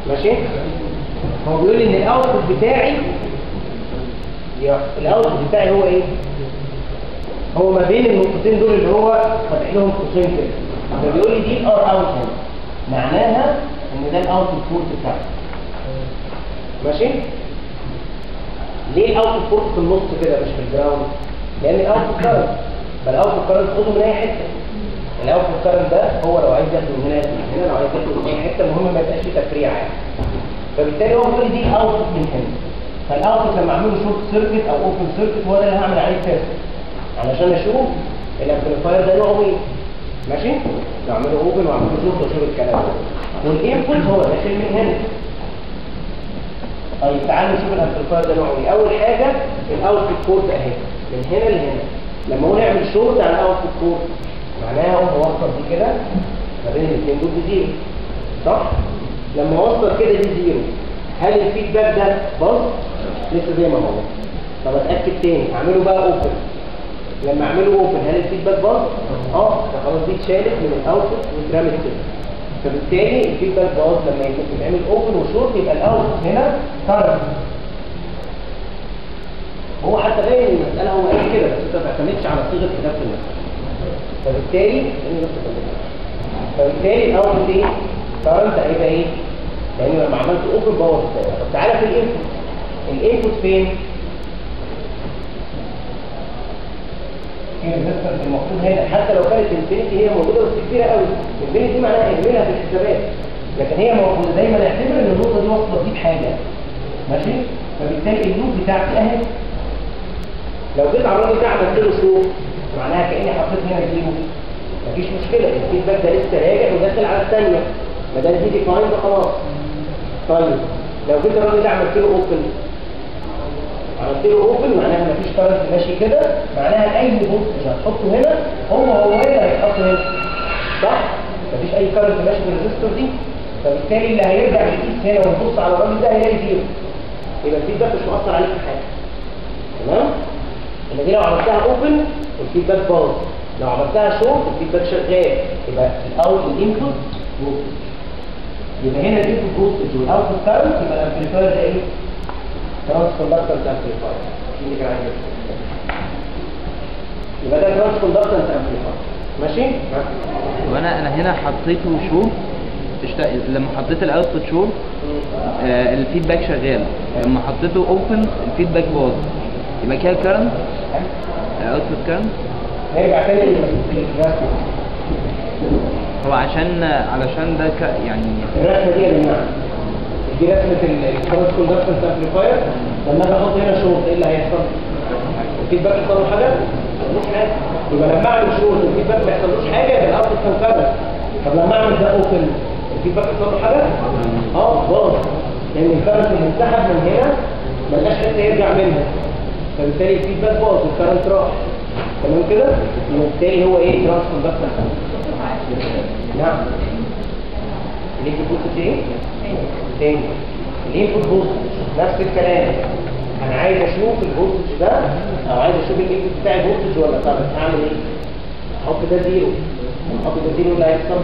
S1: ماشي؟ هو بيقول إن ال output بتاعي ال output بتاعي هو إيه؟ هو ما بين النقطتين دول اللي هو فاتح لهم قوسين كده. فبيقول لي دي R out هنا معناها إن ده ال output port بتاعي. ماشي؟ ليه ال output port في النص كده مش في ال ground لأن ال output current فال output current خده من أي حتة. ال output current ده هو لو عايز ياخده من هنا من هنا لو عايز ياخده من اي حتة المهم ما يبقاش فيه تفريع يعني. فبالتالي هو بيقول دي output من هنا. فال output لما أعمله short circuit أو open circuit هو ده اللي هعمل عليه test علشان أشوف ال amplifier ده نوعه إيه. ماشي؟ أعمله open وأعمله شورت واشوف الكلام ده. وال input هو داخل من هنا. طيب تعالوا نشوف ال amplifier ده نوعه إيه. أول حاجة ال output port أهي. من هنا لهنا. لما هو نعمل شورت على ال output port معناها هو موصل دي كده ما بين الاثنين دول ب zero. صح؟ لما اوصل كده دي zero. هل ال feedback ده باظ لسه زي ما هو. طب اتأكد تاني. اعمله بقى open لما اعمله open هل ال feedback باظ آه. ده خلاص دي اتشالت من ال output واترمت كده. فبالتالي ال feedback باظ لما يتعمل open و short يبقى ال output هنا current هو حتى باين المسألة هو قال كده بس انت ما تعتمدش على صيغة كتابه المسألة. فبالتالي. فبالتالي الاوتبوت إيه؟ current هيبقى إيه؟ لأن لما عملت open باظ طب تعالى في ال input ال input فين؟ المفروض هنا حتى لو كانت infinity هي موجودة بس كبيرة قوي. infinity دي معناها اهملها في الحسابات. لكن هي موجودة. دايما اعتبر إن النقطة دي واصلة دي بحاجه ماشي؟ فبالتالي ال loop بتاعتي أهي. لو جيت على الراجل ده عملت له شوف معناها كأني حطيت هنا zero مفيش مشكلة. ال feedback ده لسه راجع وداخل على الثانية. ما دام دي defined خلاص طيب لو جيت الراجل ده عملت له open عملت له open معناها مفيش current ماشي كده. معناها أي voltage هتحطه هنا هو هو اللي هيتحط هنا. صح؟ مفيش أي current ماشي في ال resistor دي. فبالتالي اللي هيرجع يقيس هنا ويبص على الراجل ده هيلاقي zero يبقى ال feedback مش مؤثر عليك في حاجة. تمام؟ دي لو عملتها open ال feedback باظ. لو عملتها short ال feedback شغال. يبقى ال out ال input يبقى هنا ال input voltage وال output current يبقى ال amplifier ده إيه؟ transconductance amplifier يبقى ده transconductance amplifier ماشي؟
S2: وأنا أنا هنا حطيته اشت... لما حطيت ال output short آه ال feedback شغال. لما حطيته open ال feedback باظ. يبقى كده current output current
S1: نرجع تاني
S2: هو عشان علشان ده ك... يعني
S1: الرسمة دي يا جماعة. دي رسمة ال transconductance amplifier لما أجي أحط هنا شورت إيه اللي هيحصل؟ ال feedback يحصل له حاجة؟ يبقى لما أعمل short ال feedback ما يحصلوش حاجة يبقى ال output current طب لما أعمل ده open ال feedback يحصل له حاجة؟ آه باظ. لأن اللي انسحب من هنا ملقاش حتة يرجع منها. فبالتالي ال feedback باظ وال current راح تمام كده؟ وبالتالي هو إيه؟ transconductance نعم ال input voltage إيه؟ تاني ال input voltage نفس الكلام أنا عايز أشوف ال voltage ده أو عايز أشوف ال input بتاعي voltage ولا طب هعمل إيه؟ أحط ده zero أحط ده zero اللي هيحصل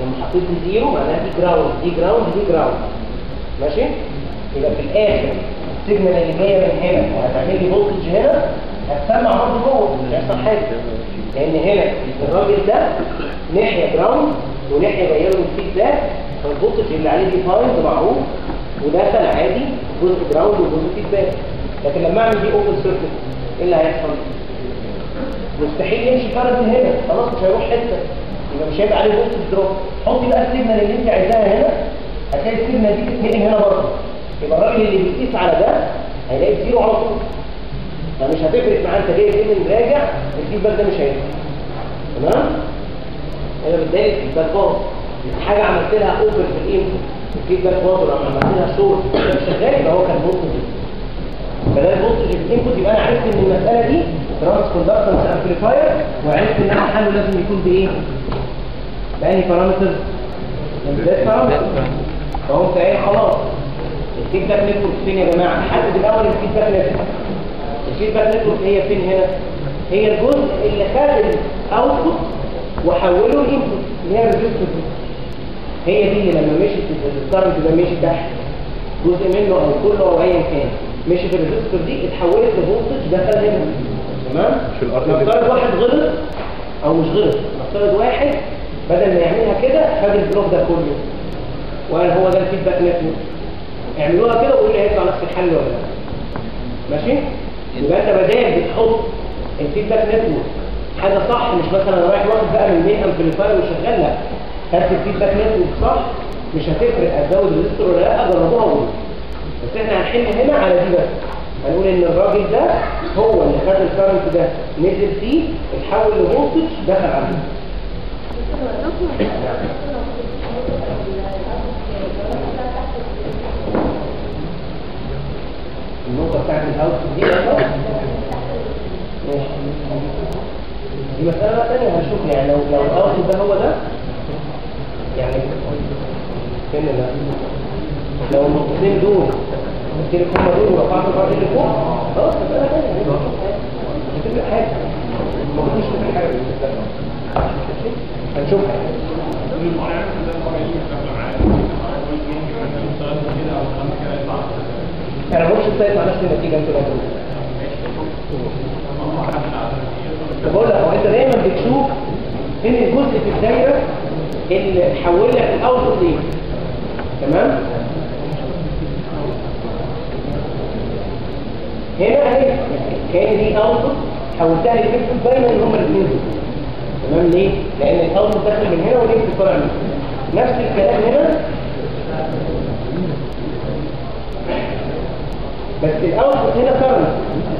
S1: لما حطيت zero معناها دي ground دي ground دي ground ماشي؟ يبقى في الآخر ال signal اللي جاية من هنا. وهتعمل لي voltage هنا هتسمع برضه جوه مش هيحصل حاجة. لأن هنا الراجل ده ناحية ground وناحية جاية له ال feedback فال voltage اللي عليه defined معروف. ودخل عادي جزء ground وجزء feedback لكن لما أعمل دي open circuit إيه اللي هيحصل؟ مستحيل يمشي current هنا. خلاص مش هيروح حتة. يبقى مش هيبقى عليه voltage drop حطي بقى ال signal اللي أنت عايزاها هنا. هتلاقي ال signal دي تتنقل هنا برضه. يبقى الراجل اللي بيقيس على ده هيلاقي zero على طول. فمش هتفرق معاه انت جاي فين راجع ال feedback ده مش هينفع. تمام؟ هي بدايه ال feedback باظ. حاجة عملت لها open في ال input ال feedback باظ ولما عملت لها شورت شغال يبقى هو كان voltage فده ال voltage في ال input يبقى أنا عرفت إن المسألة دي transconductance amplifier وعرفت ان أنا حله لازم يكون بإيه؟ بأنهي parameter؟ ال Z parameter فقمت قايل خلاص. ال feedback network فين يا جماعة؟ حدد الأول ال feedback network ال feedback network هي فين هنا؟ هي الجزء اللي خد ال output وحوله ل input اللي هي ال resistor دي هي دي اللي لما مشيت ال current ده مشي تحت. جزء منه أو كله أو ايا كان. مشي في ال resistor دي اتحولت ل voltage دخل هنا. تمام؟ نفترض واحد غلط أو مش غلط. نفترض واحد بدل ما يعملها كده خد ال block ده كله. وقال هو ده ال feedback network؟ اعملوها كده وقولوا لي هيطلع نفس الحل ولا لا. ماشي؟ يبقى انت بدال بتحط ال feedback network حاجة صح مش مثلا أنا رايح واخد بقى من 100 amplifier وشغال لا خدت ال feedback network صح مش هتفرق ازود ال resistor ولا لا جربوها وقولوا بس إحنا هنحل هنا على دي بس. هنقول إن الراجل ده هو اللي خد ال current ده نزل فيه اتحول ل voltage دخل عليه. النقطة بتاعت ال output دي ماشي. دي مسألة بقى تانية هنشوف يعني لو لو ال output ده هو ده يعني فين ده؟ لو النقطتين دول هم دول ورفعت الأرض اللي فوق خلاص مسألة تانية مش هتفرق حاجة المفروض مش هتفرق. ماشي؟ هنشوفها يعني ما ال side مع نفس النتيجة أنت بقى بقول لك هو أنت دايما بتشوف إن الجزء في الدايرة اللي حول لك ال output ليه؟ تمام؟ هنا أهي كأن دي output حولتها ل input باينه ان هما الاثنين دول. تمام؟ ليه؟ لأن ال output داخل من هنا وال input طالع من هنا. نفس الكلام هنا. بس ال output هنا current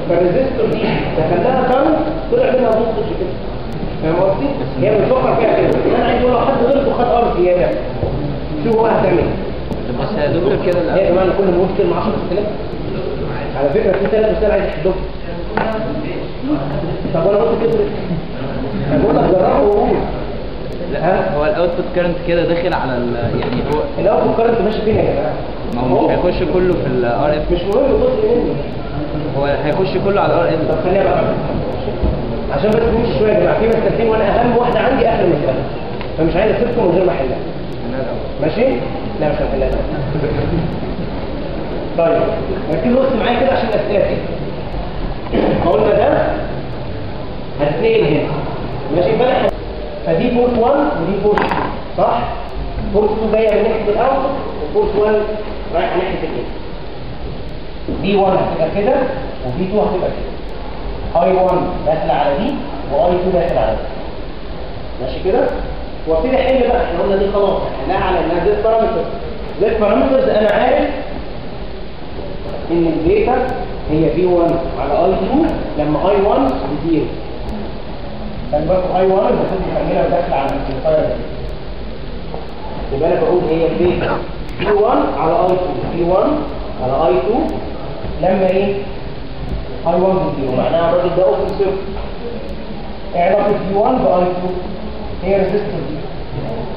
S1: فال resistor دي دخلها current طلع منها voltage كده فاهم قصدي؟ هي بتفكر فيها كده. أنا عايز أقول لو حد غلط وخد R زيادة. شوف هو هتعمل إيه
S2: بس يا دكتور كده
S1: إيه يا
S2: لا.
S1: جماعة أنا كل ما قلت كلمه 10 اسئله على فكرة في ثلاث اسئله عايز احدهم طب وأنا قلت كده؟ أنا بقول لك جربه وقول.
S2: لا هو ال output current كده داخل على ال يعني هو
S1: ال output current ماشي فين يا جماعة؟
S2: ما هو مش هيخش كله في ال RF
S1: مش مهم جزء منه
S2: هو هيخش كله على ال R
S1: طب
S2: ال
S1: خلينا بقى. عشان بس نمشي شوية يا جماعة. في مسألتين وأنا أهم واحدة عندي آخر مسألة. فمش عايز أسيبكم من غير ما أحلها. ماشي؟ لا مش هنحلها. طيب ركزوا بص معايا كده عشان كده قلنا ده هتتنقل هنا. ماشي؟ فانا فدي port 1 ودي port 2 صح؟ port 2 جاية من ناحية ال output و port 1 رايحة ناحية ال input V1 هتبقى كده و V2 هتبقى كده. I1 داخله على دي و I2 داخله على دي. ماشي كده؟ وابتدي أحل بقى إحنا قلنا دي خلاص احلها على إنها Z parameters Z parameters أنا عارف إن الداتا هي V1 على I2 لما I1 بزيرو خلي بالكم I1 المفروض يكملها داخله على ال amplifier يبقى أنا بقول هي ال beta V1 على I2 V1 على I2 لما إيه؟ I1 بزيرو معناها الراجل ده open إيه علاقه V1 ب I2 هي دي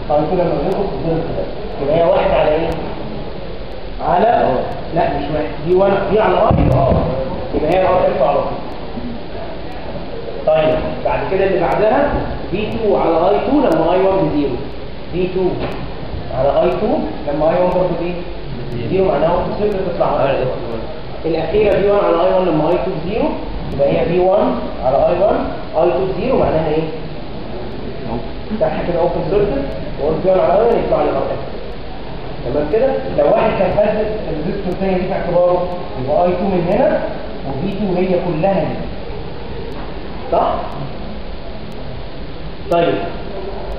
S1: طيب كده لما بنقص يبقى هي واحد على إيه؟ على لا مش واحد. دي وأنا دي على يبقى R يبقى هي F على طول طيب. بعد كده اللي بعدها V2 على I2 لما I1 بزيرو V2 على I2 لما I1 برضه إيه؟ زيرو. معناها open circuit تطلع الأخيرة V1 على I1 لما I2 بزيرو يبقى هي V1 على I1 I2 بزيرو معناها إيه؟ تحت كده open circuit وقلت V1 على I1 يطلع لي R تمام كده؟ لو واحد كان خد ال resistor الثاني دي في اعتباره يبقى I2 من هنا و V2 هي كلها دي صح؟ طيب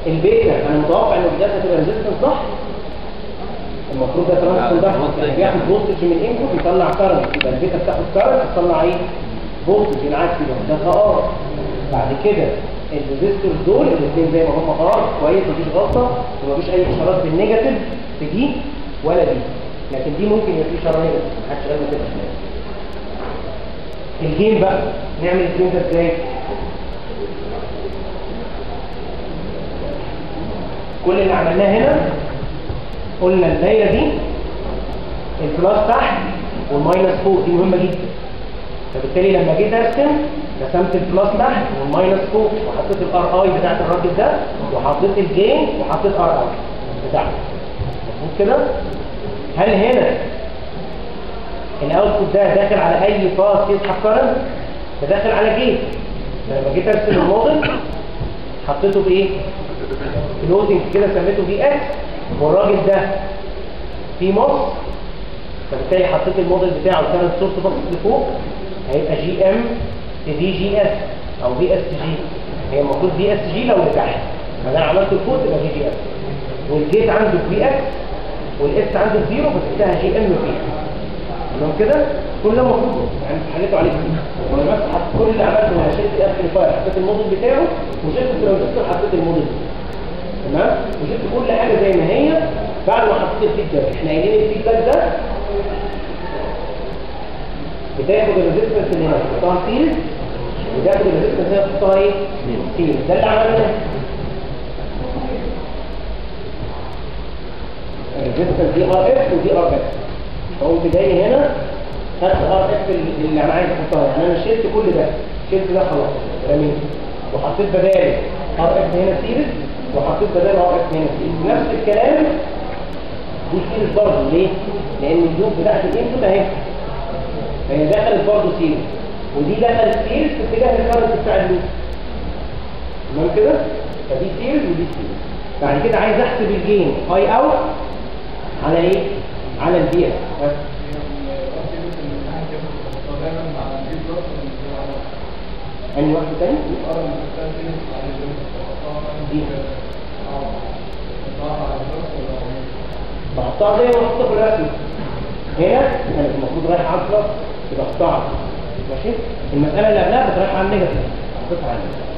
S1: البيتا أنا متوقع ان البيتا هتبقى resistance صح؟ المفروض ده transconductor
S2: voltage.
S1: يعني بياخد voltage من input يطلع current يبقى البيتا بتاخد current تطلع إيه؟ voltage يبقى ده R بعد كده ال resistors دول الاثنين زي ما هم R كويس مفيش غلطة ومفيش أي إشارات بال negative في دي ولا دي لكن دي ممكن يبقى في إشارة negative محدش قال ما تبقاش الجيم بقى نعمل الجيم ده إزاي؟ كل اللي عملناه هنا قلنا الدايرة دي ال plus تحت وال minus فوق دي مهمة جدا. فبالتالي لما جيت أرسم رسمت ال plus تحت وال minus فوق وحطيت ال Ri بتاعت الراجل ده وحطيت ال gain وحطيت Ri بتاعته. مظبوط كده؟ هل هنا ال output ده داخل على أي باس يسحب current ده داخل على gate لما جيت أرسم الموديل حطيته بايه كلوزنج كده سميته VX والراجل ده في مص فبالتالي حطيت الموديل بتاعه كان ال source باصص لفوق هيبقى gm VGS أو VSG. هي المفروض VSG لو لتحت فانا عملت الكود يبقى VGS. وال gate عنده VX وال S عنده زيرو فسبتها gm V تمام كده؟ كل ده المفروض. يعني حليته عليه وأنا بس كل اللي عملته أنا شلت ال amplifier حطيت الموديل بتاعه وشلت الترانزستور حطيت الموديل. تمام؟ وشلت كل حاجة زي ما هي بعد ما حطيت ال feedback إحنا قايلين ال feedback ده بتاخد ال resistance اللي هنا تحطها series وتاخد ال resistance اللي هنا تحطها إيه؟ series ده اللي عملناه ال resistance دي RF ودي RF فقمت جاي هنا خدت RF اللي أنا عايز أحطها. يعني أنا شلت كل ده. شلت ده خلاص. رميته وحطيت بدال RF هنا series وحطيت بدال RF هنا series نفس الكلام دي series برضه. ليه؟ لأن ال loop بتاعت ال input أهي. فهي دخلت برضه series ودي دخلت series في اتجاه ال current بتاع ال loop تمام كده؟ فدي series ودي series بعد كده عايز أحسب ال gain I out على إيه؟ على ال VS انهي واحد تاني؟ بحطها زي ما بحطها في الرسم. هنا كانت المفروض رايحه على ال plus احطها ماشي؟ المسألة اللي قبلها كانت رايحه على ال negative. حطيتها على ال negative.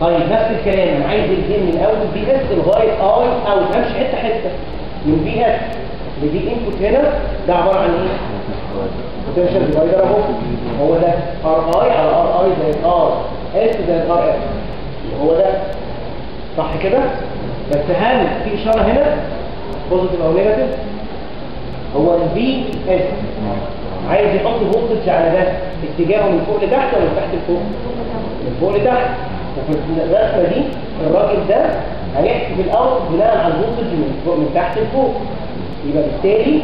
S1: طيب نفس الكلام. أنا عايز ال gain من اول VS لغايه I out امشي حتة حتة. من VS ل V input هنا ده عبارة عن إيه؟ potential divider أهو. هو ده Ri على Ri زائد RS زائد RS هو ده صح كده؟ بس هل في إشارة هنا positive أو negative؟ هو ال VS عايز يحط voltage على ده اتجاهه من فوق لتحت ولا من تحت لفوق؟ من فوق لتحت وفي الرسمة دي الراجل ده هيحسب ال out بناء على ال voltage من فوق من تحت لفوق يبقى بالتالي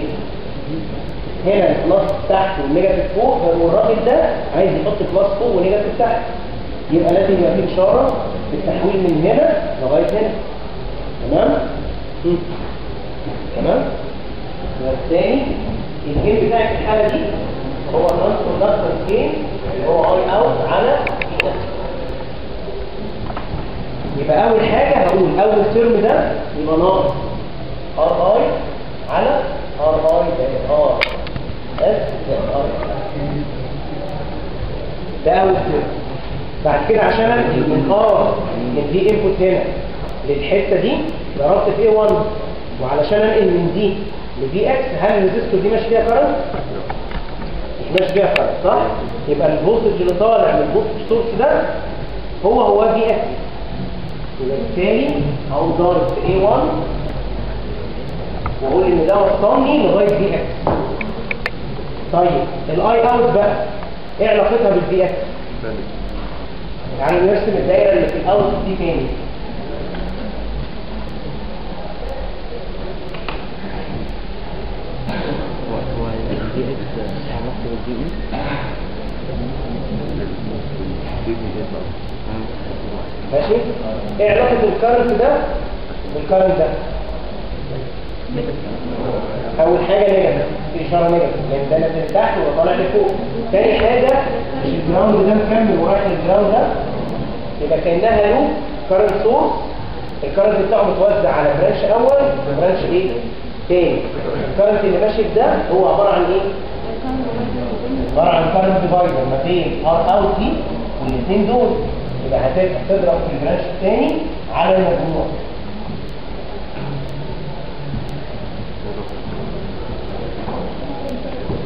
S1: هنا ال plus تحت وال negative فوق والراجل ده عايز يحط plus فوق و negative تحت. يبقى لازم يبقى في إشارة في التحويل من هنا لغاية هنا. تمام؟ تمام؟ والتاني الجيم بتاعك في الحالة دي هو ال trans conductor gain اللي هو I out على يبقى أول حاجة هقول أول term ده يبقى ناقص Ri على Ri R ده اول term بعد كده عشان انقل من من V input هنا للحتة دي ضربت في A1 وعلشان أنقل من دي لدي إكس هل ال resistor دي ماشي فيها current؟ مش ماشي فيها current صح؟ يبقى ال voltage اللي طالع من ال voltage source ده هو هو دي إكس وبالتالي هقوم ضارب في A1 واقول إن ده وصلني لغاية دي إكس طيب. ال I out بقى. إيه علاقتها بالدي إكس؟ يعني نرسم الدايره اللي في ال out دي تاني. ماشي؟ إيه علاقة ال current ده؟ بال current ده. أول حاجة negative اشاره negative لأن ده نازل تحت وطالع لفوق تاني حاجة مش ال ground ده مكمل ورايح لل ground ده يبقى كأنها loop current source ال current بتاعه متوزع على branch أول و branch إيه؟ تاني. ال current اللي ماشي ده هو عبارة عن إيه؟ عبارة عن current divider. ما بين R out دي والاثنين دول. يبقى هتبقى تضرب في البرانش الثاني على المجموع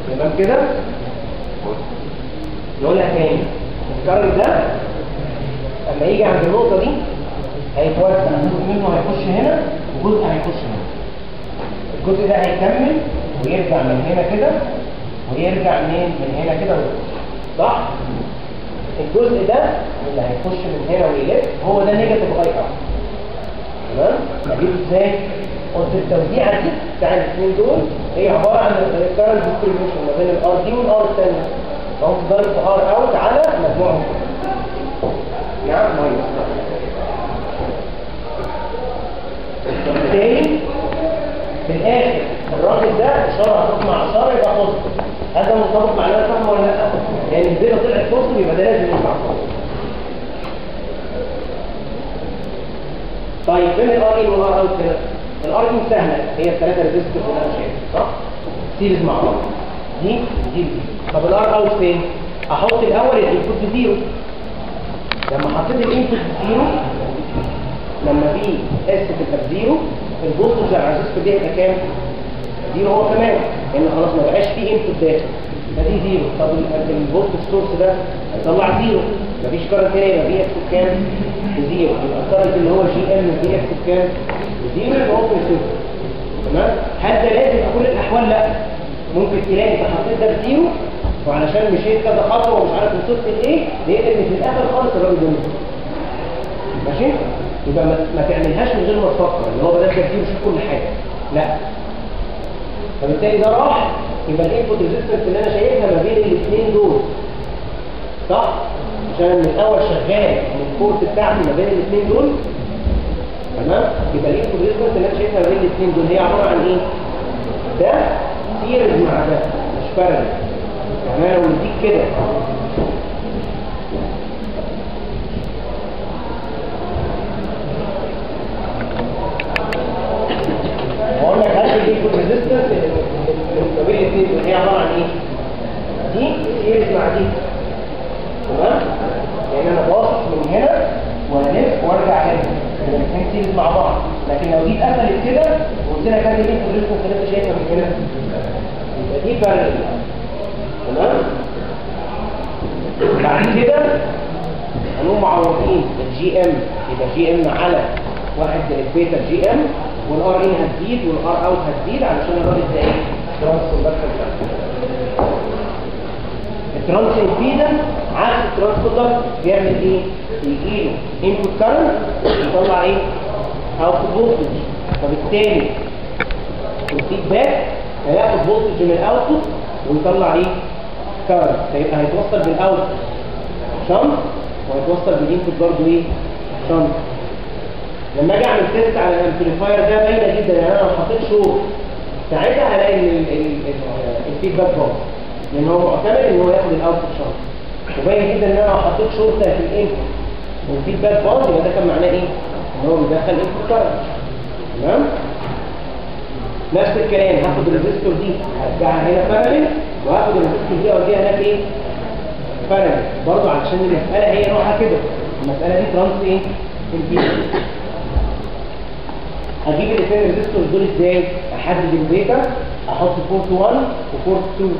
S1: تمام كده؟ نقول لك تاني الكارنت ده لما يجي عند النقطة دي هيتوزع جزء منه هيخش هنا وجزء هيخش هنا. الجزء ده هيكمل ويرجع من هنا كده ويرجع منين؟ من هنا كده صح؟ الجزء ده اللي هيخش من هنا ويلف هو ده negative IR تمام؟ اجيبه إزاي؟ قلت التوزيعه دي بتاع الاثنين دول هي عبارة عن ال current distribution ما بين ال R دي وال R الثانية فهو ضرب R out على مجموعهم. نعم minus وبالتالي في الآخر الراجل ده إشارة هتروح مع اشاره يبقى positive هذا مرتبط مع اللي أنا ولا لأ؟ لأن البيضه طلعت positive يبقى ده لازم يطلع طيب فين ال R in وال R out هنا؟ ال R in سهله هي الثلاثة resistor اللي أنا شايفها صح؟ series مع بعض دي؟ دي. دي طب ال R out فين؟ أحط الأول ال input ب zero لما حطيت ال input ب zero لما VS تبقى ب zero ال voltage على ال resistor دي هيبقى كام؟ zero هو كمان. لأن خلاص ما بقاش فيه input داخل. فدي zero. طب ال voltage source ده هيطلع zero. مفيش current هنا يبقى Vx بكام؟ ب zero يبقى ال current اللي هو gm Vx بكام؟ يبقى هو ب zero تمام؟ هل ده لازم في كل الأحوال؟ لا. ممكن تلاقي انت حطيت ده ب zero وعلشان مشيت كذا خطوة ومش عارف وصلت لايه لقيت ان في الآخر خالص الراجل ده. ماشي؟ يبقى ما, تعملهاش من غير ما تفكر اللي هو بدل تفكير وشوف كل حاجة. لا. فبالتالي ده راح يبقى ال input resistance اللي أنا شايفها ما بين الاثنين دول. صح؟ عشان من الأول شغال من ال source بتاعتي ما بين الاثنين دول تمام؟ يبقى ال input resistance اللي أنا شايفها بين الاثنين دول. هي عبارة عن إيه؟ ده series مع ده مش parallel يعني أنا لو مديك كده. بقول لك هل ما بين دول. هي عبارة عن إيه؟ دي مع دي. تمام؟ لأن أنا باصص من هنا وألف وأرجع هنا. الاثنين series مع بعض لكن لو دي اتقفلت كده وقلت لك ال input resistance اللي انت شايفها من هنا يبقى دي parallel تمام؟ بعد كده هنقوم معوضين ال gm يبقى gm على واحد beta gm وال R in هتزيد وال R out هتزيد علشان الراجل ده إيه؟ trans conductor ال trans impedance عكس ال trans بيعمل إيه؟ يجي له input current يطلع إيه؟ output voltage فبالتالي ال feedback هياخد voltage من ال output ويطلع إيه؟ current فيبقى هيتوصل بال out shunt وهيتوصل بال input برضه إيه؟ shunt. لما أجي أعمل test على ال amplifier ده باينة جدا. يعني أنا لو حطيت شور ساعتها هلاقي ال feedback باظ. لأن هو معتمد إن هو ياخد ال output shunt. وباين جدا إن أنا لو حطيت شورت في ال input وال feedback باظ يبقى ده كان معناه إيه؟ إن هو بيدخل current تمام؟ نفس الكلام هاخد ال resistor دي هرجعها هنا parallel وهاخد ال resistor دي أوديها هناك إيه؟ parallel برضه علشان المسألة هي نوعها كده المسألة دي trans إيه؟ impedance أجيب الاثنين resistor دول إزاي؟ أحدد البيتا أحط port 1 و port 2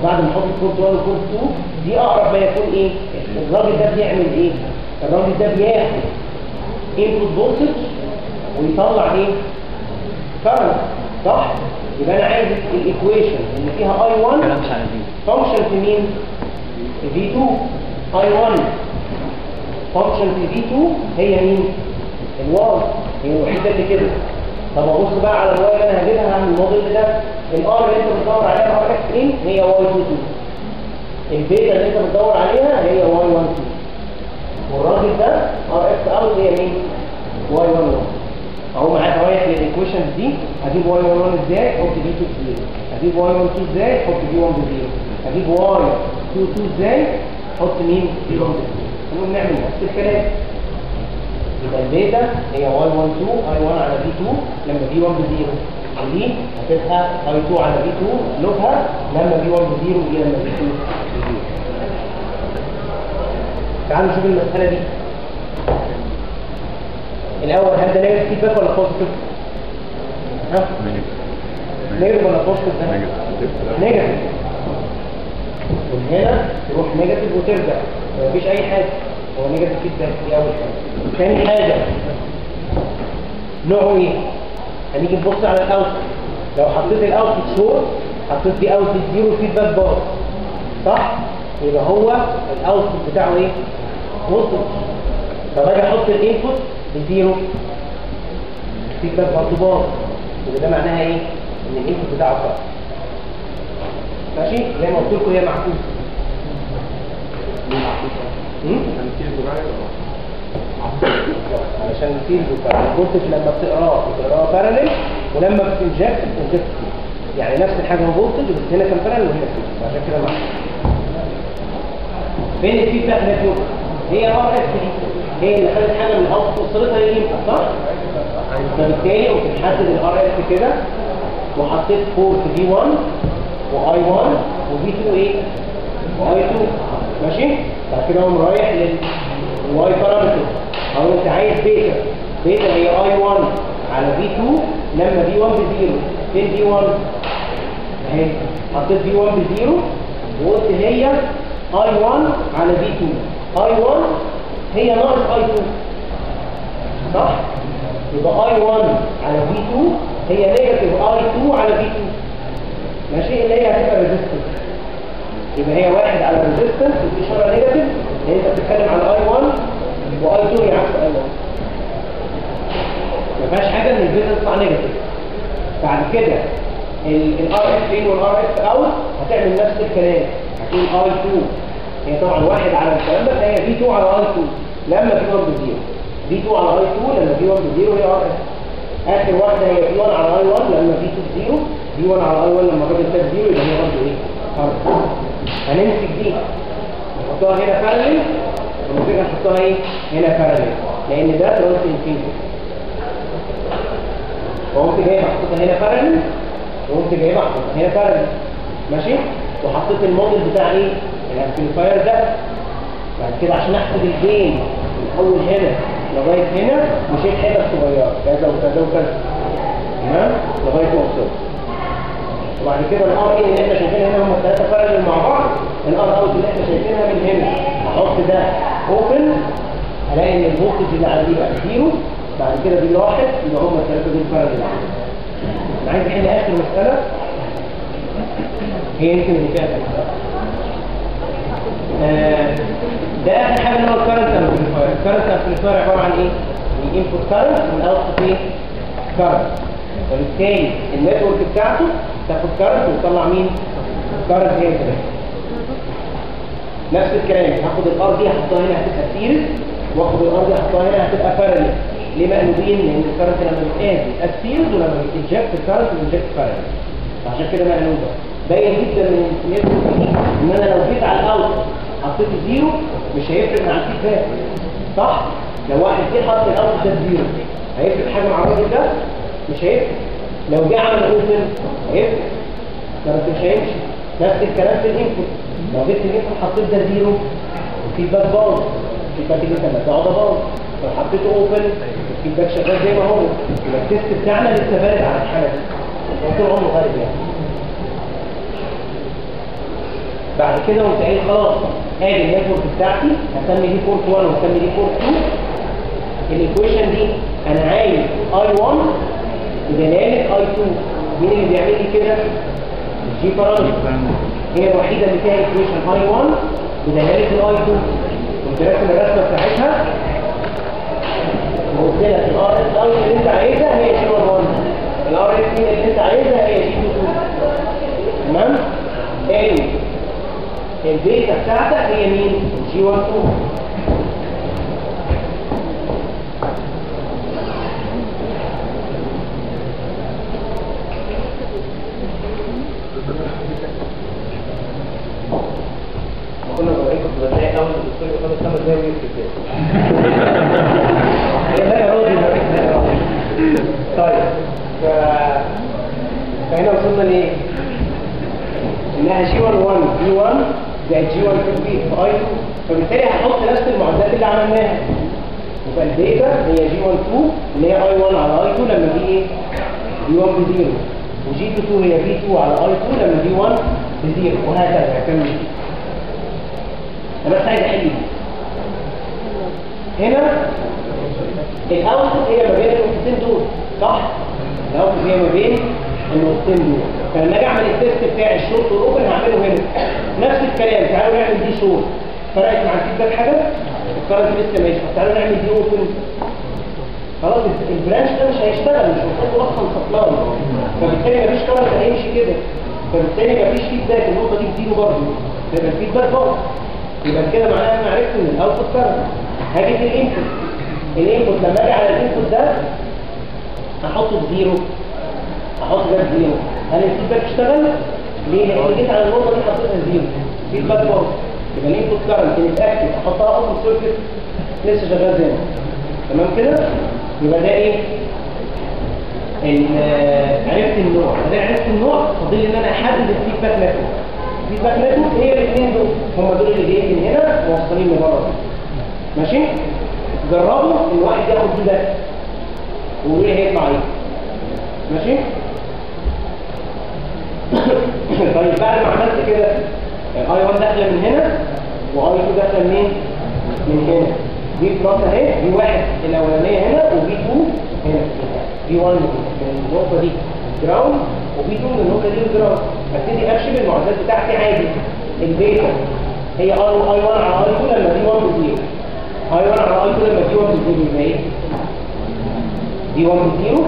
S1: وبعد ما أحط port 1 و port 2 دي أقرب ما يكون إيه؟ الراجل ده بيعمل إيه؟ الراجل ده بياخد input voltage ويطلع إيه؟ current صح؟ يبقى أنا عايز ال equation اللي فيها I 1
S2: كلام مش على دي
S1: function في مين؟ V 2 I 1 function في V 2 هي مين؟ ال Y هي الوحيدة اللي كده طب ابص بقى على ال Y اللي أنا هجيبها عن الموديل ده ال R اللي أنت بتدور عليها R X in هي Y 2 2 البيتا اللي أنت بتدور عليها هي Y 1 2 والراجل ده R X out هي مين؟ Y 1 1 أهو معاك رايح لل equations دي. هجيب Y 1 1 إزاي؟ أحط V 2 ب zero هجيب Y 1 2 إزاي؟ أحط V 1 ب zero هجيب Y 2 2 إزاي؟ أحط مين؟ V 1 ب zero المهم نعمل نفس الكلام. يبقى البيتا هي Y 1 2 I 1 على V 2 لما V 1 ب zero ودي هتبقى I 2 على V 2 لوجها لما V 1 ب zero ودي لما V 2 ب zero تعالوا نشوف المسألة دي الأول هل ده negative feedback ولا positive؟ ها؟ negative ولا positive ده؟ negative من هنا تروح negative وترجع مفيش أي حاجة هو negative feedback دي أول حاجة تاني حاجة نوعه إيه؟ هنيجي نبص على ال out لو حطيت الأوتبوت شور حطيت دي أوتبوت زيرو فيدباك باص صح؟ يبقى هو الأوتبوت بتاعه إيه؟ بوزيتيف طب أجي أحط الانبوت بزيرو فيدباك برضه باظ يبقى ده معناها إيه؟ إن الانبوت بتاعه صح ماشي زي ما قلت لكم هي معكوسة؟ علشان بتاع ال voltage لما بتقراه بتقراه parallel ولما بت inject بت inject يعني نفس الحاجة voltage بس هنا كان parallel وهنا فيلد عشان كده معكوسه فين ال feedback network؟ هي R S دي. هي اللي خدت حاجة من ال out وصلتها لل input صح؟ فبالتالي قمت محدد ال R S كده وحطيت port V 1 و I 1 و V 2 إيه؟ و I 2 ماشي؟ بعد كده اقوم رايح لل Y parameter أو انت عايز beta beta هي I 1 على V 2 لما V 1 ب zero. فين V 1؟ اهي. حطيت V 1 ب zero. وقلت هي I 1 على V 2 I 1 هي ناقص I 2 صح؟ يبقى I 1 على V 2 هي negative I 2 على V 2 ماشي؟ اللي هي هتبقى resistance يبقى هي واحد على resistance ودي اشاره negative لأن أنت بتتكلم على I 1 و I 2 هي عكس I 1 ما فيهاش حاجة إن الفيزا تطلع negative بعد كده ال R F in وال R F out هتعمل نفس الكلام. هتقول I 2 هي طبعا واحد على الكلام ده فهي V 2 على I 2 لما V 1 ب zero. V 2 على I 2 لما V 1 ب zero هي R S آخر واحدة هي V 1 على I 1 لما V 2 ب zero. V 1 على I 1 لما الراجل ساب zero يبقى هي برضه إيه؟ S هنمسك دي نحطها هنا parallel ونمسكها نحطها إيه؟ هنا parallel لأن ده trans impedance وقمت جايبها حطيتها هنا parallel وقمت جايبها حطيتها هنا parallel ماشي؟ وحطيت الموديل بتاع إيه؟ ال amplifier ده. بعد كده عشان أحسب ال gain من أول هنا لغاية هنا مشيت حتت صغيره كذا وكذا وكذا. تمام؟ لغاية ما وصلت وبعد كده ال R in اللي إحنا شايفينها هنا؟ هم الثلاثه parallel مع بعض. ال R out اللي إحنا شايفينها من هنا. أحط ده open ألاقي إن ال voltage اللي على دي بقى zero بعد كده دي راحت يبقى هم الثلاثه دول parallel أنا عايز أحل آخر مسألة. هي يمكن اللي فيها آه، ده آخر حاجة اللي هو ال current amplifier ال current amplifier عبارة عن إيه؟ ال input current وال output إيه current فبالتالي ال network بتاعته تاخد current وتطلع مين current هي كده نفس الكلام هاخد ال R دي احطها هنا هتبقى series واخد ال R دي احطها هنا هتبقى parallel ليه مقلوبين لأن ال current لما بيتقاس بيبقى series ولما بيت inject ال current بي inject parallel فعشان كده مقلوبه باين جدا من دي ان أنا لو جيت على ال out حطيت zero مش هيفرق مع ال feedback صح لو واحد جه حط ال out ده zero هيفرق حاجة مع الراجل ده مش هيفرق لو جه عمل open هيفرق بس مش هيمشي نفس الكلام في ال input لو جبت ال input حطيت ده zero ال feedback باظ ال feedback اللي بتاعه ده باظ لو حطيته open ال feedback شغال زي ما هو. يبقى ال test بتاعنا لسه valid على الحالة دي. طول عمره valid يعني. بعد كده قمت قايل خلاص ادي ال network بتاعتي هسمي دي port 1 وهسمي دي port 2 ال equation دي أنا عايز I 1 بدلاله I 2 مين اللي بيعمل لي كده؟ ال G parameter هي الوحيده اللي فيها equation I 1 بدلاله ال I 2 كنت راسم الرسمه بتاعتها وقلت لك الار اس اوت اللي انت عايزها هي جي 1 الار اس اللي انت عايزها هي جي 2 تمام؟ تاني البيتا بتاعتك هي مين؟ جي 1 2 إزاي ويكتب كده هي ده راضي ده راضي. طيب. فهنا وصلنا لايه؟ انها جي 1 1 بي 1 زائد جي 1 2 بي في اي 2 فبالتالي هحط نفس المعادلات اللي عملناها يبقى هي جي 1 2 اللي هي اي 1 على اي 2 لما بي إيه؟ بي 1 بزيرو وجي 2 هي بي 2 على اي 2 لما بي 1 بزيرو وهكذا هكمل أنا بس عايز احل دي هنا؟ ال output هي ما بين النقطتين دول صح؟ ال output هي ما بين النقطتين دول. فلما أجي أعمل ال test بتاع ال short وال open هعمله هنا. نفس الكلام تعالوا نعمل دي شورت. فرقت مع ال feedback حاجة ال current لسه ماشي تعالوا نعمل دي open. خلاص ال- ال branch ده مش هيشتغل مش المفروض أصلا supply فبالتالي مفيش current هيمشي كده. فبالتالي مفيش feedback النقطة دي ب zero برضه. يبقى ال feedback برضه يبقى كده معناها أنا عرفت ان ال output current هاجي في ال input ال input لما أجي على ال input ده احطه ب zero أحط ده ب zero هل ال feedback اشتغل؟ ليه؟ لأن جيت على النقطة دي حطيتها zero feedback برضه يبقى ال input current نتاكد أحطها open circuit لسه شغال زي ما. تمام كده؟ يبقى ده إيه؟ ال- عرفت النوع ده عرفت النوع فاضل إن أنا أحدد ال feedback network ال feedback network هي الاثنين دول. هم دول اللي جايين من هنا موصلين لبره ماشي؟ جربوا إن واحد ياخد دي بس. ويقول لي هيطلع إيه. ماشي؟ طيب بعد ما عملت كده I 1 داخله من هنا و I 2 داخله منين من هنا. دي plus أهي. دي واحد الأولانية هنا و V 2 هنا. V 1 من النقطة دي. ground و V 2 من النقطة دي. ground. ابتدي ارشم المعادلات بتاعتي عادي. البيتا هي I I 1 على I 2 لما V 1 ب zero I 1 على I 2 لما V 1 ب zero يبقى إيه؟ V 1 ب zero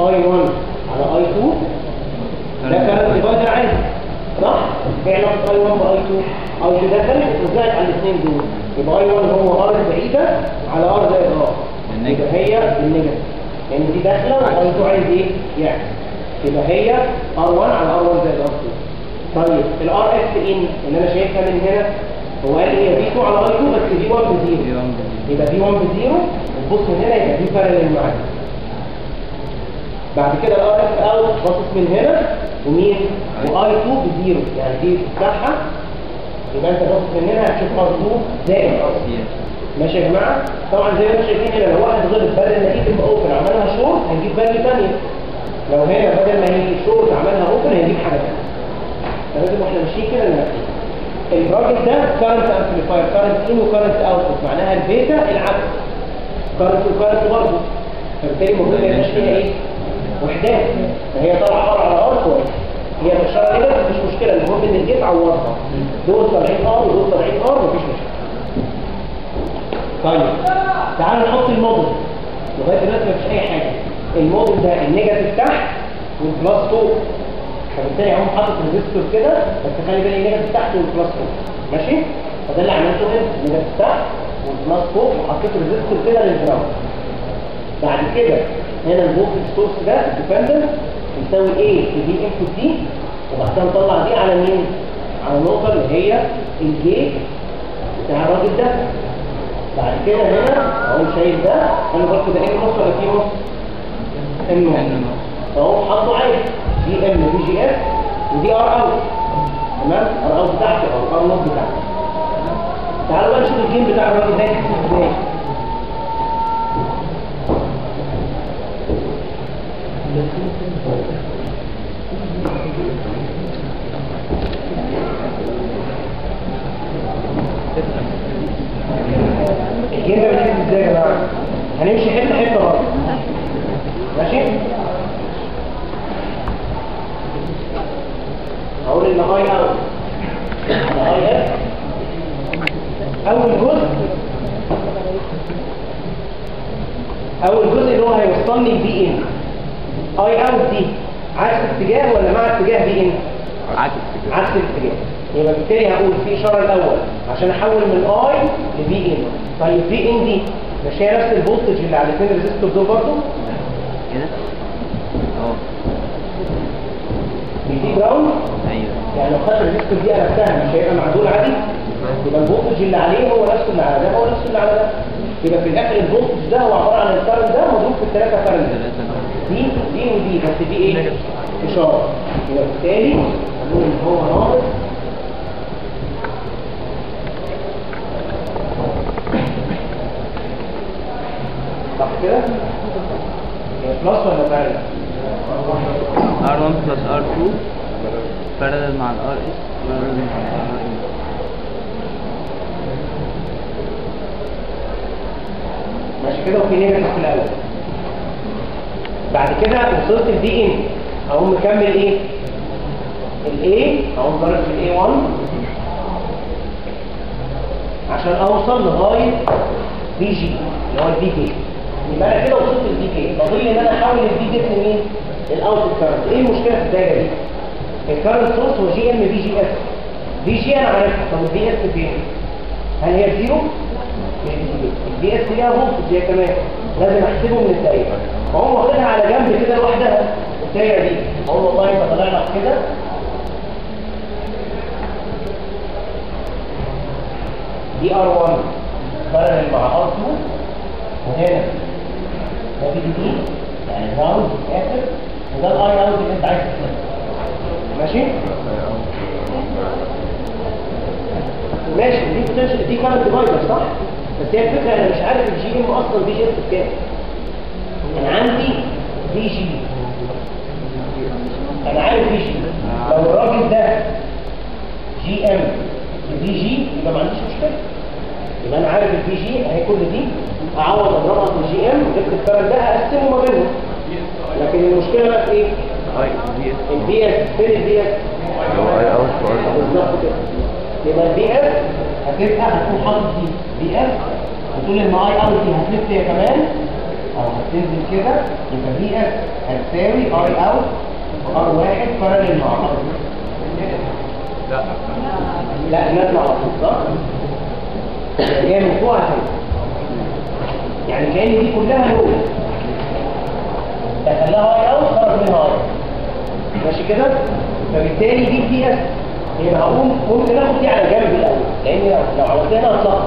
S1: I 1 على I 2 ده كان divider عادي. صح؟ إيه علاقه I 1 ب I 2 I 2 دخلت وزعت على الاثنين دول؟ يبقى I 1 هو R البعيده على ار زائد ار
S2: النيجاتيف.
S1: هي النيجاتيف لأن دي داخلة وآي 2 عايز إيه؟ يعني يبقى هي ار 1 على ار 1 زائد ار 2 طيب الار اف إن اللي أنا شايفها من هنا هو قال هي بي 2 على اي 2 بس بي 1 بزيرو. يبقى بي 1 بزيرو وتبص من هنا يبقى دي بارلل معاك بعد كده الار اف اوت باصص من هنا ومين؟ وآي 2 بزيرو. يعني دي بتاعها يبقى أنت باصص من هنا هتشوف R 2 زائد R ماشي يا جماعة؟ طبعا زي ما أنتم شايفين هنا لو واحد غلط بدل ما دي تبقى open عملها شورت هنجيب value ثانية لو هنا بدل ما هي شورت عملها open هنجيب حاجة ثانية فلازم وإحنا ماشيين كده نركز الراجل ده current amplifier current in و current output معناها البيتا العكس current و current برضه. فبالتالي المفروض ما يبقاش فيها إيه؟ وحدات. فهي طالعة R على R كويس. هي مشارة كده مفيش مشكلة. المهم إن ال gate عوضها. دول طالعين R ودول طالعين R مفيش مشكلة. طيب تعالوا نحط الموديل لغاية دلوقتي مفيش أي حاجة. الموديل ده ال negative تحت وال plus فوق فبالتالي هم حاطط resistor كده بس خلي بالك ال negative تحت وال plus فوق ماشي؟ فده اللي عملته هنا ال negative تحت وال plus فوق وحطيت resistor كده لل ground بعد كده هنا الفولتج سورس ده ديبندنت يساوي إيه في دي انبوت دي وبعد كده نطلع دي على مين؟ على النقطه اللي هي الجيت بتاع الراجل ده. بعد كده هنا أهو شايف ده أنا برضه ده إيه نص ولا في نص؟ نص اهو حاطه عادي دي ام دي جي إس ودي آر اوت تمام؟ آر اوت بتاعته أو ار نوت بتاعته. تعالوا بقى نشوف الجيم بتاع الراجل ده. إزاي الجيم ده بيتحسب إزاي يا جماعة؟ هنمشي حتة حتة برضه. ماشي؟ هقول ان هاي اوت هاي اف أول جزء. أول جزء اللي هو هيوصلني بي إن. اي اوت دي عكس اتجاه ولا مع اتجاه بي إن؟
S2: عكس
S1: عكس الاتجاه يبقى بالتالي هقول في اشاره الأول عشان أحول من I ل V in. طيب V in دي مش هي نفس ال voltage اللي على الاثنين resistor دول برضه
S2: كده. آه
S1: دي ground
S2: أيوه.
S1: يعني لو خدت ال resistor دي قلبتها مش هيبقى معدول عادي؟ يبقى ال voltage اللي عليه هو نفسه اللي على ده هو نفسه اللي على ده. يبقى في الآخر ال voltage ده هو عبارة عن ال current ده مضروب في الثلاثة current دي دي ودي بس دي إيه؟ إشارة. يبقى بالتالي هنقول إن هو ناقص صح كده؟ plus ولا parallel؟
S2: R1 plus R2 parallel مع ال RS parallel مع ال RN
S1: ماشي كده وفي negative في الأول. بعد كده وصلت لدي ان أقوم مكمل إيه؟ ال I أقوم ضارب في ال I 1 عشان أوصل لغاية VG اللي هو ال VG يبقى أنا كده وصلت لل VG فاضل إن أنا احول ال VG لمين ال output current. إيه المشكلة في الدايرة دي؟ ال current source هو gm VGS. VG أنا عارفها. طب ال VS فين؟ هل هي زيرو؟ البي إس ليها فولتج هي كمان. لازم أحسبه من الدايرة. فهو واخدها على جنب كده لوحدها. الدايرة دي. أقول والله انت طالع لك كده. دي آر 1 بارل مع آر 2 وهنا. ده دي دي يعني راوند اخر وده الاي راوند اللي انت عايز تحسبه ماشي ماشي دي بوتنشال دي كارنت ديفايدر صح بس هي الفكرة أنا مش عارف الجي ام أصلا بي جي اس بكام أنا عندي بي جي أنا عارف بي جي لو الراجل ده جي ام بي جي يبقى ما عنديش مشكله يبقى أنا عارف البي جي اهي كل دي أعوض اضربها في الجي إم جبت الكارنت ده أقسمه ما بينهم. لكن المشكلة بقى في إيه؟
S3: اي دي اس
S1: البي اس فين البي اس؟
S3: out
S1: بالظبط كده. يبقى ال VS هتبقى هتكون حاطط دي VS وتقول إن I out دي هتلف هي كمان. أو هتنزل كده يبقى VS هتساوي I out R واحد مع R
S3: لا.
S1: لا نازله على طول صح؟ من فوق على تحت يعني كأن دي كلها load دخلها I out خرج منها I ماشي كده؟ فبالتالي دي VS يبقى هقوم ممكن اخد دي على جنب الأول. لأن لو عملت هنا هتلخبط.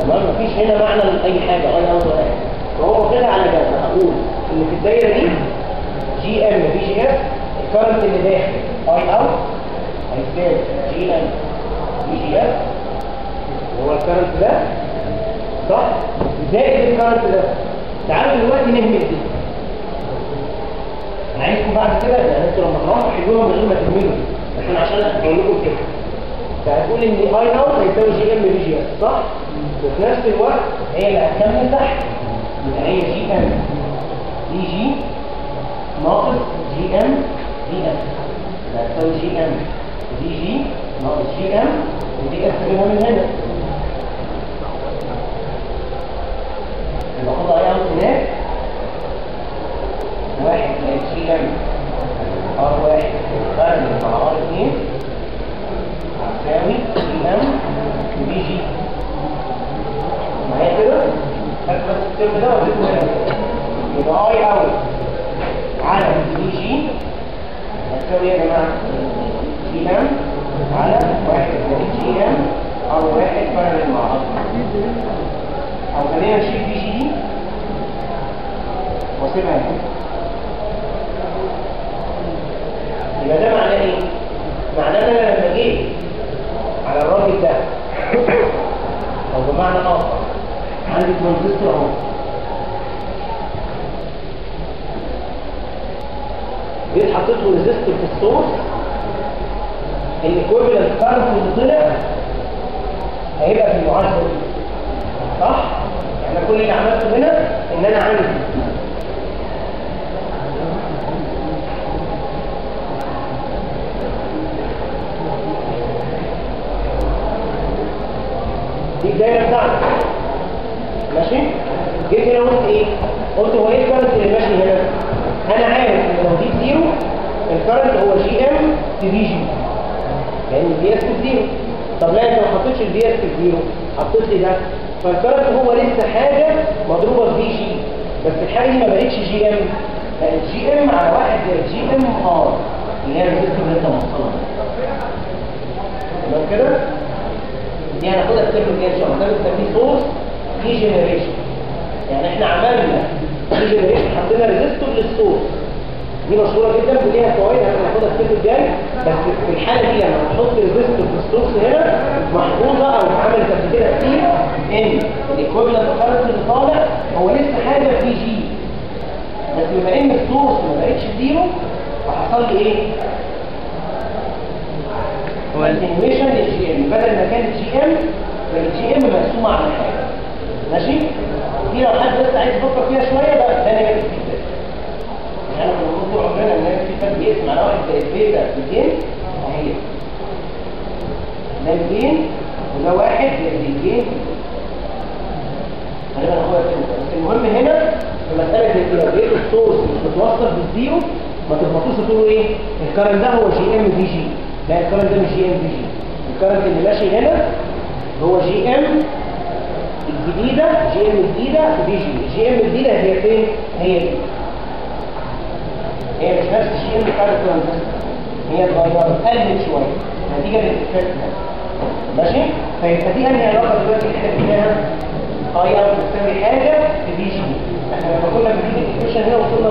S1: تمام؟ مفيش هنا معنى لأي حاجة out ولا حاجة فهو واخدها على جنب هقول إن في الدايرة دي gm VGS. ال current اللي داخل I out هيساوي gm VGS. هو ال current ده؟ صح؟ زائد الكرنت ده؟ تعالوا دلوقتي نهمل دي أنا عايزكم بعد كده يعني أنتوا لما تروحوا حلوها من غير ما تهملوا. أنا عشان أقول لكم كده. فهتقول إن اي اوت هيساوي جي ام بي جي اس صح؟ وفي نفس الوقت هي اللي هتكمل تحت. يبقى هي جي ام دي جي ناقص جي ام دي اس هتساوي جي ام دي جي ناقص جي ام ودي اس من هنا. يبقى خد اي اوت هناك واحد ام ار واحد قارن مع ار اتنين هتساوي جي ام بي جي معايا كده؟ هات بس الترم ده هنا يبقى اي اوت على بي جي هتساوي يا جماعة؟ جي ام على واحد جي ام ار واحد قارن مع ار أو خلينا نشيل بي جي دي واسيبها هنا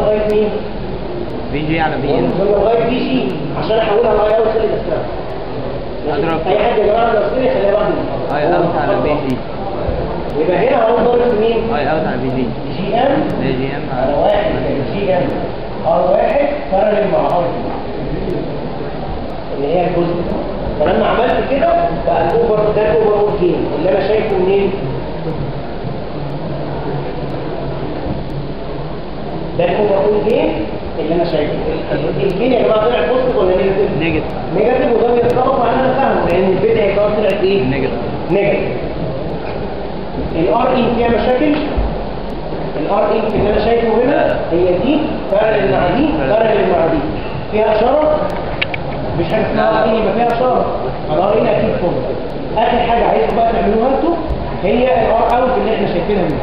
S1: لغايه مين؟
S2: بي جي على بي ان
S1: لغايه جي عشان احولها لاي اوت خلي بس
S2: أضرب.
S1: اي حد يا جماعة اسئله خليها.
S2: اي اوت على بي جي
S1: يبقى هنا هو ضارب مين؟
S2: اي اوت على بي جي
S1: جي ام
S2: جي ام
S1: على
S2: على
S1: واحد جي ام ار واحد بارلل مع اللي هي الجزء فلما عملت كده بقى الاوفر ده الاوفر اول جيم اللي أنا شايفه منين؟ ده ال overall gain اللي أنا شايفه. ال- ال gain يا جماعة طلع positive ولا negative؟
S2: negative.
S1: negative وده بيتطابق مع اللي أنا فاهمه لأن البيتا هي كمان طلعت إيه؟
S2: negative.
S1: negative ال R in فيها مشاكل ال R in اللي أنا شايفه هنا هي دي parallel مع دي parallel مع دي فيها إشارة؟ مش حاجة اسمها R in يبقى فيها إشارة. ال R in أكيد فوق آخر حاجة عايزكم بقى تعملوها أنتوا هي ال R out اللي إحنا شايفينها من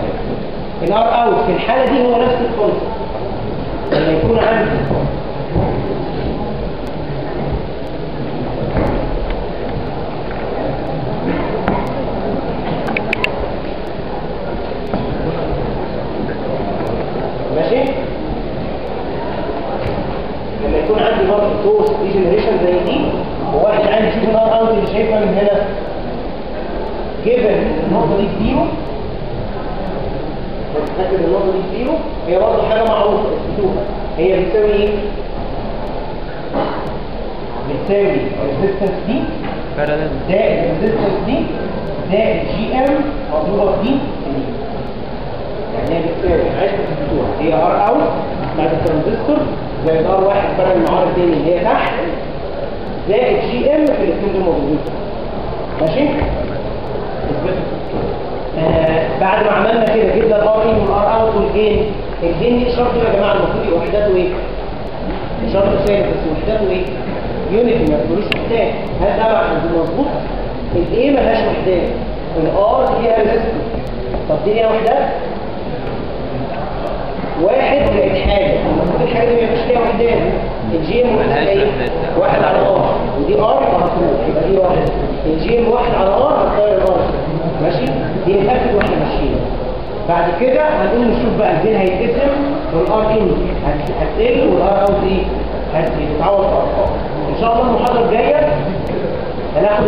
S1: ال R out في الحالة دي هو نفس ال concept لما يكون عندي ماشي؟ لما يكون عندي برضه source degeneration زي دي وواحد عندي ال R out اللي شايفها من هنا. given النقطه دي زيرو نتاكد النقطه دي زيرو هي برضه حاجة معروفة اثبتوها هي بتساوي إيه؟ بتساوي ال resistance
S2: دي
S1: زائد ال resistance دي زائد gm مضروبه في دي يعني هي بتساوي عايز تثبتوها هي R out بتاعت الترانزستور زائد R واحد فرق مع R تاني اللي هي تحت. زائد gm في الاثنين دول موجودين. ماشي؟ اثبتوا بعد ما عملنا كده جبنا الار ان والار اوت والجين الجين دي شرط يا جماعة المفروض يبقى وحداته إيه؟ شرط ثابت بس وحداته إيه؟ unity ما تقولوش وحدات هل ده مع- مظبوط؟ ال A ملهاش وحدات ال R فيها resistance طب دي ليها وحدات؟ واحد بقت حاجة المفروض الحاجة دي ما يبقاش ليها وحدات ال gm
S2: ملهاش؟ وحدات.
S1: واحد على R ودي R هتروح يبقى دي واحد ال gm واحد على R هتغير ال R ماشي دي نتاكد وإحنا ماشيين بعد كده هنقوم نشوف بقى ال gain هيتقسم وال R in هت- هتقل وال R out إيه؟ هتتعوض في ارقام إن شاء الله المحاضرة الجاية هناخد